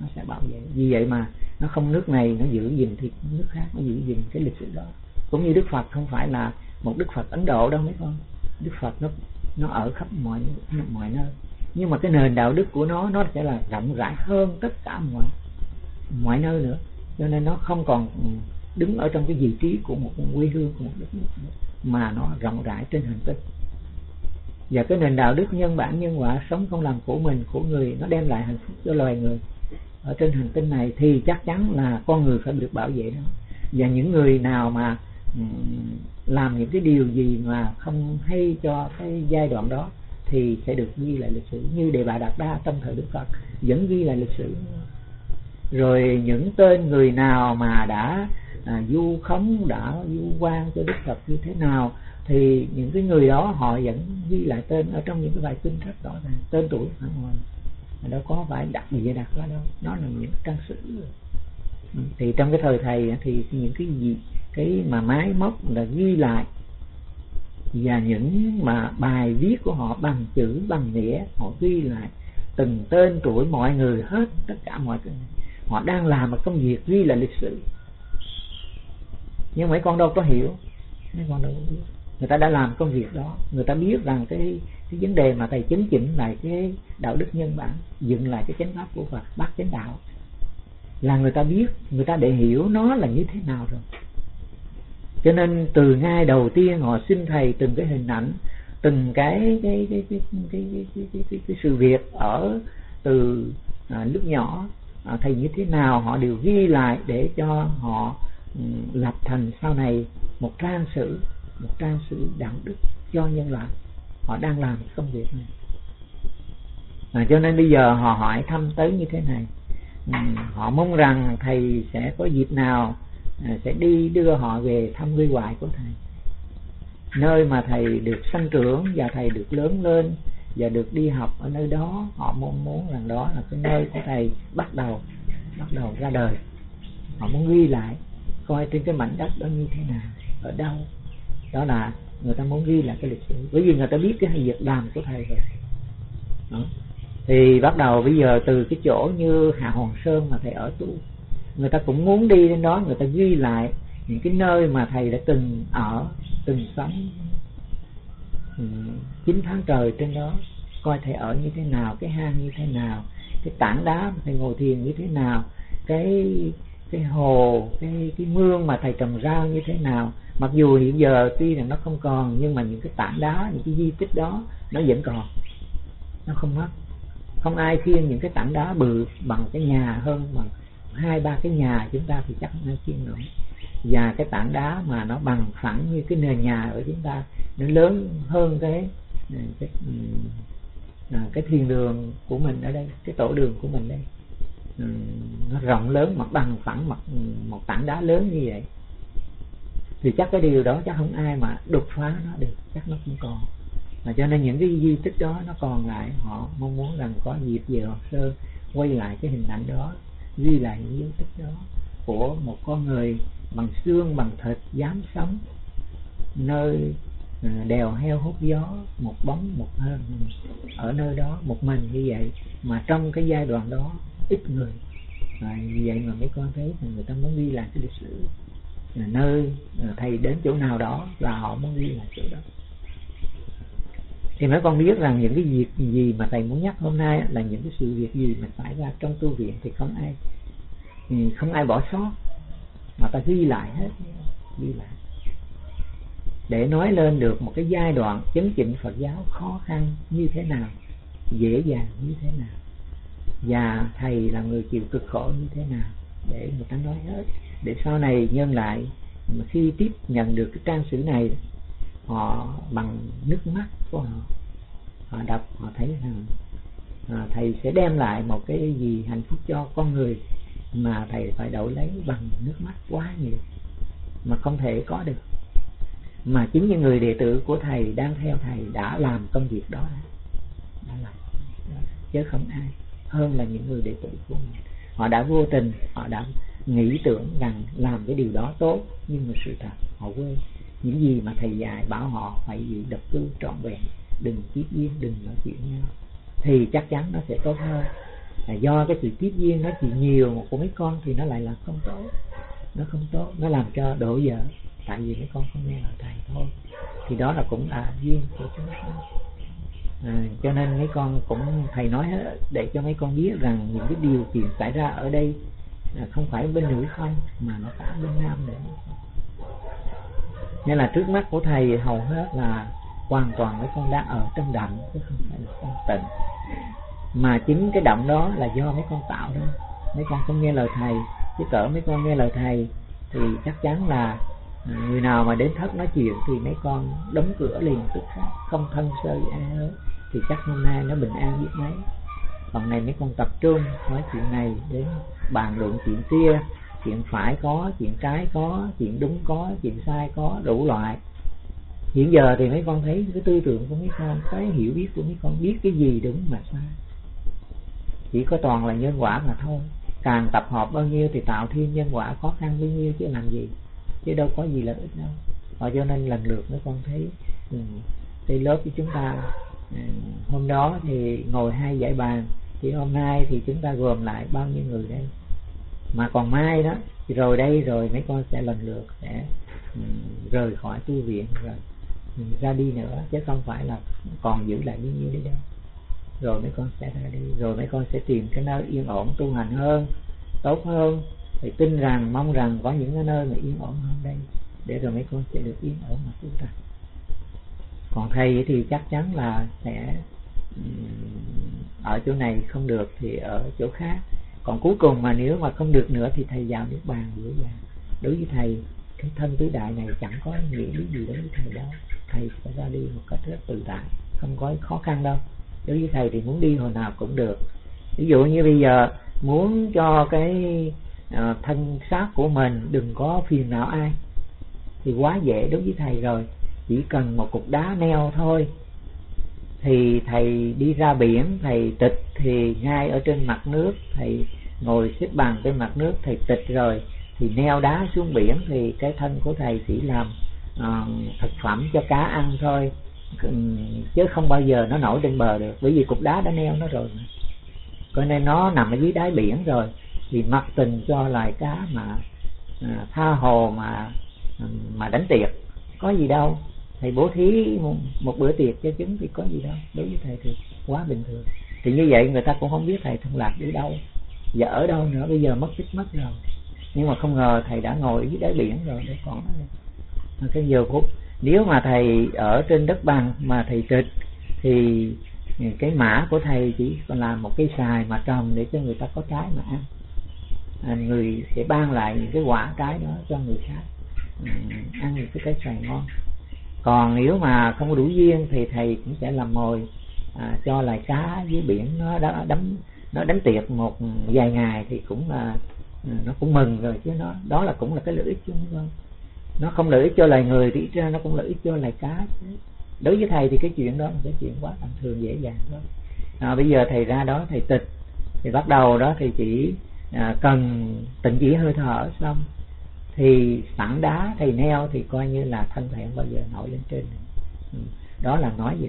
Nó sẽ bảo vệ. Vì vậy mà nó không, nước này nó giữ gìn thì nước khác nó giữ gìn cái lịch sử đó. Cũng như đức phật, không phải là một đức phật ấn độ đâu, mấy con. Đức phật nó nó ở khắp mọi mọi nơi nhưng mà cái nền đạo đức của nó nó sẽ là rộng rãi hơn tất cả mọi mọi nơi nữa. Cho nên nó không còn ừ, đứng ở trong cái vị trí của một quê hương của một đất nước nữa, mà nó rộng rãi trên hành tinh. Và cái nền đạo đức nhân bản nhân quả sống không làm của mình của người nó đem lại hạnh phúc cho loài người. Ở trên hành tinh này thì chắc chắn là con người phải được bảo vệ đó. Và những người nào mà ừ, làm những cái điều gì mà không hay cho cái giai đoạn đó thì sẽ được ghi lại lịch sử như đề bà đạt đa trong thời đức phật vẫn ghi lại lịch sử. Rồi những tên người nào mà đã à, du khống đã du quan cho đức phật như thế nào thì những cái người đó họ vẫn ghi lại tên ở trong những cái bài kinh rất rõ ràng tên tuổi ở ngoài. Đâu có phải đặt gì đặt ra đâu nó là những trang sử. Ừ, thì trong cái thời thầy thì những cái gì cái mà máy móc là ghi lại và những mà bài viết của họ bằng chữ, bằng nghĩa, họ ghi lại từng tên tuổi mọi người hết, tất cả mọi cái họ đang làm một công việc ghi là lịch sử. Nhưng mấy con đâu có hiểu? Mấy con đâu có biết? Người ta đã làm công việc đó. Người ta biết rằng cái cái vấn đề mà thầy chấn chỉnh lại cái đạo đức nhân bản, dựng lại cái chánh pháp của Phật, bác chánh đạo, là người ta biết, người ta để hiểu nó là như thế nào rồi cho nên từ ngay đầu tiên họ xin thầy từng cái hình ảnh từng cái cái cái cái cái cái, cái, cái, cái, cái sự việc ở từ à, lúc nhỏ à, thầy như thế nào họ đều ghi lại để cho họ um, lập thành sau này một trang sử một trang sử đạo đức cho nhân loại. Họ đang làm công việc này. À, cho nên bây giờ họ hỏi thăm tới như thế này. Um, họ mong rằng thầy sẽ có dịp nào sẽ đi đưa họ về thăm quê ngoại của thầy. Nơi mà thầy được sanh trưởng và thầy được lớn lên và được đi học ở nơi đó, họ mong muốn rằng đó là cái nơi của thầy bắt đầu bắt đầu ra đời. Họ muốn ghi lại, coi trên cái mảnh đất đó như thế nào, ở đâu. Đó là người ta muốn ghi lại cái lịch sử. Bởi vì người ta biết cái việc làm của thầy rồi. Đó. thì bắt đầu bây giờ từ cái chỗ như hà hoàng sơn mà thầy ở tu người ta cũng muốn đi đến đó người ta ghi lại những cái nơi mà thầy đã từng ở từng sống. Ừ, chín tháng trời trên đó coi thầy ở như thế nào cái hang như thế nào cái tảng đá thầy ngồi thiền như thế nào cái cái hồ cái cái mương mà thầy trồng rau như thế nào. Mặc dù hiện giờ tuy là nó không còn nhưng mà những cái tảng đá những cái di tích đó nó vẫn còn. Nó không mất. Không ai khiêng những cái tảng đá bự bằng cái nhà hơn bằng hai ba cái nhà chúng ta thì chắc không ai khiêng nổi. Và cái tảng đá mà nó bằng phẳng như cái nền nhà ở chúng ta nó lớn hơn cái ừ, cái, ừ, à, cái thiên đường của mình ở đây cái tổ đường của mình đây. Ừ, nó rộng lớn mặt bằng phẳng mặt một tảng đá lớn như vậy. Thì chắc cái điều đó chắc không ai mà đột phá nó được chắc nó không còn. Mà cho nên những cái di tích đó nó còn lại họ mong muốn rằng có dịp về Hồ Sơn quay lại cái hình ảnh đó ghi lại những dấu tích đó của một con người bằng xương bằng thịt dám sống nơi à, đèo heo hút gió một bóng một hơn ở nơi đó một mình như vậy. Mà trong cái giai đoạn đó ít người à, vì vậy mà mấy con thấy người ta muốn ghi lại cái lịch sử là nơi à, thầy đến chỗ nào đó là họ muốn ghi lại chỗ đó thì mấy con biết rằng những cái việc gì mà thầy muốn nhắc hôm nay là những cái sự việc gì mà xảy ra trong tu viện thì không ai ừ, không ai bỏ sót. Mà ta ghi lại hết, ghi lại. Để nói lên được một cái giai đoạn chấn chỉnh Phật giáo khó khăn như thế nào, dễ dàng như thế nào, và thầy là người chịu cực khổ như thế nào, để người ta nói hết. Để sau này nhân lại, mà khi tiếp nhận được cái trang sử này họ bằng nước mắt của họ. Họ đọc họ thấy rằng à, thầy sẽ đem lại một cái gì hạnh phúc cho con người mà thầy phải đổi lấy bằng nước mắt quá nhiều mà không thể có được. Mà chính những người đệ tử của thầy đang theo thầy đã làm công việc đó đã làm chứ không ai hơn là những người đệ tử của mình. Họ đã vô tình họ đã nghĩ tưởng rằng làm cái điều đó tốt nhưng mà sự thật họ quên những gì mà thầy dạy bảo họ phải giữ độc tư trọn vẹn đừng tiếp duyên đừng nói chuyện nhau. Thì chắc chắn nó sẽ tốt hơn. Là do cái sự tiếp duyên nó chỉ nhiều của mấy con thì nó lại là không tốt. Nó không tốt nó làm cho đổ vỡ. Tại vì mấy con không nghe lời thầy thôi. Thì đó là cũng là duyên của chúng ta. À, cho nên mấy con cũng thầy nói hết để cho mấy con biết rằng những cái điều kiện xảy ra ở đây là không phải bên nữ không mà nó cả bên nam nữa nên là trước mắt của thầy hầu hết là hoàn toàn mấy con đang ở trong động chứ không phải là con tịnh. Mà chính cái động đó là do mấy con tạo ra. Mấy con không nghe lời thầy, chứ cỡ mấy con nghe lời thầy thì chắc chắn là à, người nào mà đến thất nói chuyện thì mấy con đóng cửa liền tức khắc, không thân sơ với ai hết. Thì chắc hôm nay nó bình an biết mấy. Còn này mấy con tập trung nói chuyện này đến bàn luận chuyện kia chuyện phải có chuyện trái có chuyện đúng có chuyện sai có đủ loại. Hiện giờ thì mấy con thấy cái tư tưởng của mấy con cái hiểu biết của mấy con biết cái gì đúng mà sai. Chỉ có toàn là nhân quả mà thôi. Càng tập hợp bao nhiêu thì tạo thêm nhân quả khó khăn bấy nhiêu chứ làm gì? Chứ đâu có gì lợi ích đâu. Và cho nên lần lượt mấy con thấy ừ, cái lớp của chúng ta ừ, hôm đó thì ngồi hai giải bàn thì hôm nay thì chúng ta gồm lại bao nhiêu người đây? Mà còn mai đó, rồi đây rồi mấy con sẽ lần lượt sẽ ừ, rời khỏi tu viện rồi ừ, ra đi nữa, chứ không phải là còn giữ lại như nhiêu đấy đâu. Rồi mấy con sẽ ra đi, rồi mấy con sẽ tìm cái nơi yên ổn tu hành hơn, tốt hơn. Thì tin rằng, mong rằng có những cái nơi mà yên ổn hơn đây, để rồi mấy con sẽ được yên ổn mà tu tập. Còn thầy thì chắc chắn là sẽ ừ, ở chỗ này không được thì ở chỗ khác còn cuối cùng mà nếu mà không được nữa thì thầy vào nước bàn giữa già đối với thầy cái thân tứ đại này chẳng có nghĩa lý gì đối với thầy đâu. Thầy sẽ ra đi một cách rất tự tại không có khó khăn đâu. Đối với thầy thì muốn đi hồi nào cũng được. Ví dụ như bây giờ muốn cho cái uh, thân xác của mình đừng có phiền não ai thì quá dễ đối với thầy rồi. Chỉ cần một cục đá neo thôi thì thầy đi ra biển thầy tịch thì ngay ở trên mặt nước thầy ngồi xếp bằng trên mặt nước thầy tịch rồi thì neo đá xuống biển thì cái thân của thầy chỉ làm uh, thực phẩm cho cá ăn thôi. Chứ không bao giờ nó nổi trên bờ được bởi vì cục đá đã neo nó rồi cho nên nó nằm ở dưới đáy biển rồi thì mặc tình cho loài cá mà à, tha hồ mà mà đánh tiệc. Có gì đâu thầy bố thí một, một bữa tiệc cho chúng thì có gì đâu đối với thầy thì quá bình thường. Thì như vậy người ta cũng không biết thầy thông lạc đi đâu và ở đâu nữa? Bây giờ mất tích mất rồi. Nhưng mà không ngờ thầy đã ngồi dưới đáy biển rồi để còn cái giờ phút nếu mà thầy ở trên đất bằng mà thầy tịch thì cái mã của thầy chỉ còn là một cái xài mà trồng để cho người ta có trái mà ăn. À, người sẽ ban lại những cái quả trái đó cho người khác. À, ăn những cái trái xài ngon. Còn nếu mà không đủ duyên thì thầy cũng sẽ làm mồi à, cho lại cá dưới biển nó đã đấm nó đánh tiệc một vài ngày thì cũng là ừ, nó cũng mừng rồi chứ nó đó là cũng là cái lợi ích chung thôi nó không lợi ích cho loài người thì ra nó cũng lợi ích cho loài cá. Đối với thầy thì cái chuyện đó là cái chuyện quá tầm thường dễ dàng thôi à, bây giờ thầy ra đó thầy tịch thì bắt đầu đó thì chỉ à, cần tịnh chỉ hơi thở xong. Thì sẵn đá thầy neo thì coi như là thân thể không bao giờ nổi lên trên. Ừ, đó là nói về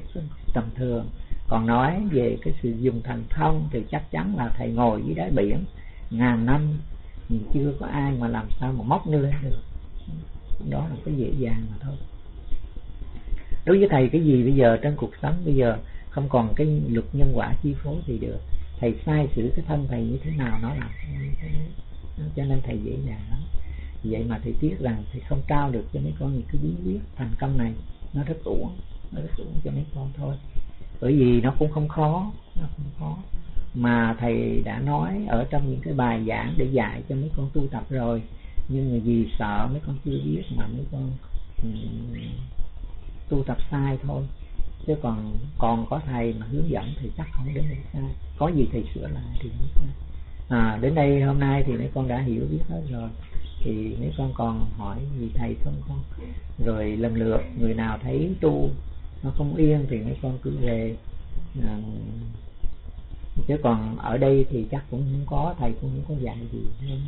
tầm thường còn nói về cái sự dùng thành thông thì chắc chắn là thầy ngồi dưới đáy biển ngàn năm chưa có ai mà làm sao mà móc nó lên được. Đó là cái dễ dàng mà thôi. Đối với thầy cái gì bây giờ trong cuộc sống bây giờ không còn cái luật nhân quả chi phối thì được. Thầy sai xử cái thân thầy như thế nào nó làm như thế cho nên thầy dễ dàng lắm. Vậy mà thầy tiếc rằng thầy không trao được cho mấy con những cái bí quyết thành công này. Nó rất uổng, nó rất uổng cho mấy con thôi bởi vì nó cũng không khó nó không khó. Mà thầy đã nói ở trong những cái bài giảng để dạy cho mấy con tu tập rồi nhưng mà vì sợ mấy con chưa biết mà mấy con um, tu tập sai thôi. Chứ còn còn có thầy mà hướng dẫn thì chắc không đến được sai có gì thầy sửa lại thì mới sai à, đến đây hôm nay thì mấy con đã hiểu biết hết rồi. Thì mấy con còn hỏi gì thầy không con? Rồi lần lượt người nào thấy tu nó không yên thì mấy con cứ về. À, chứ còn ở đây thì chắc cũng không có thầy cũng không có dạy gì. Nên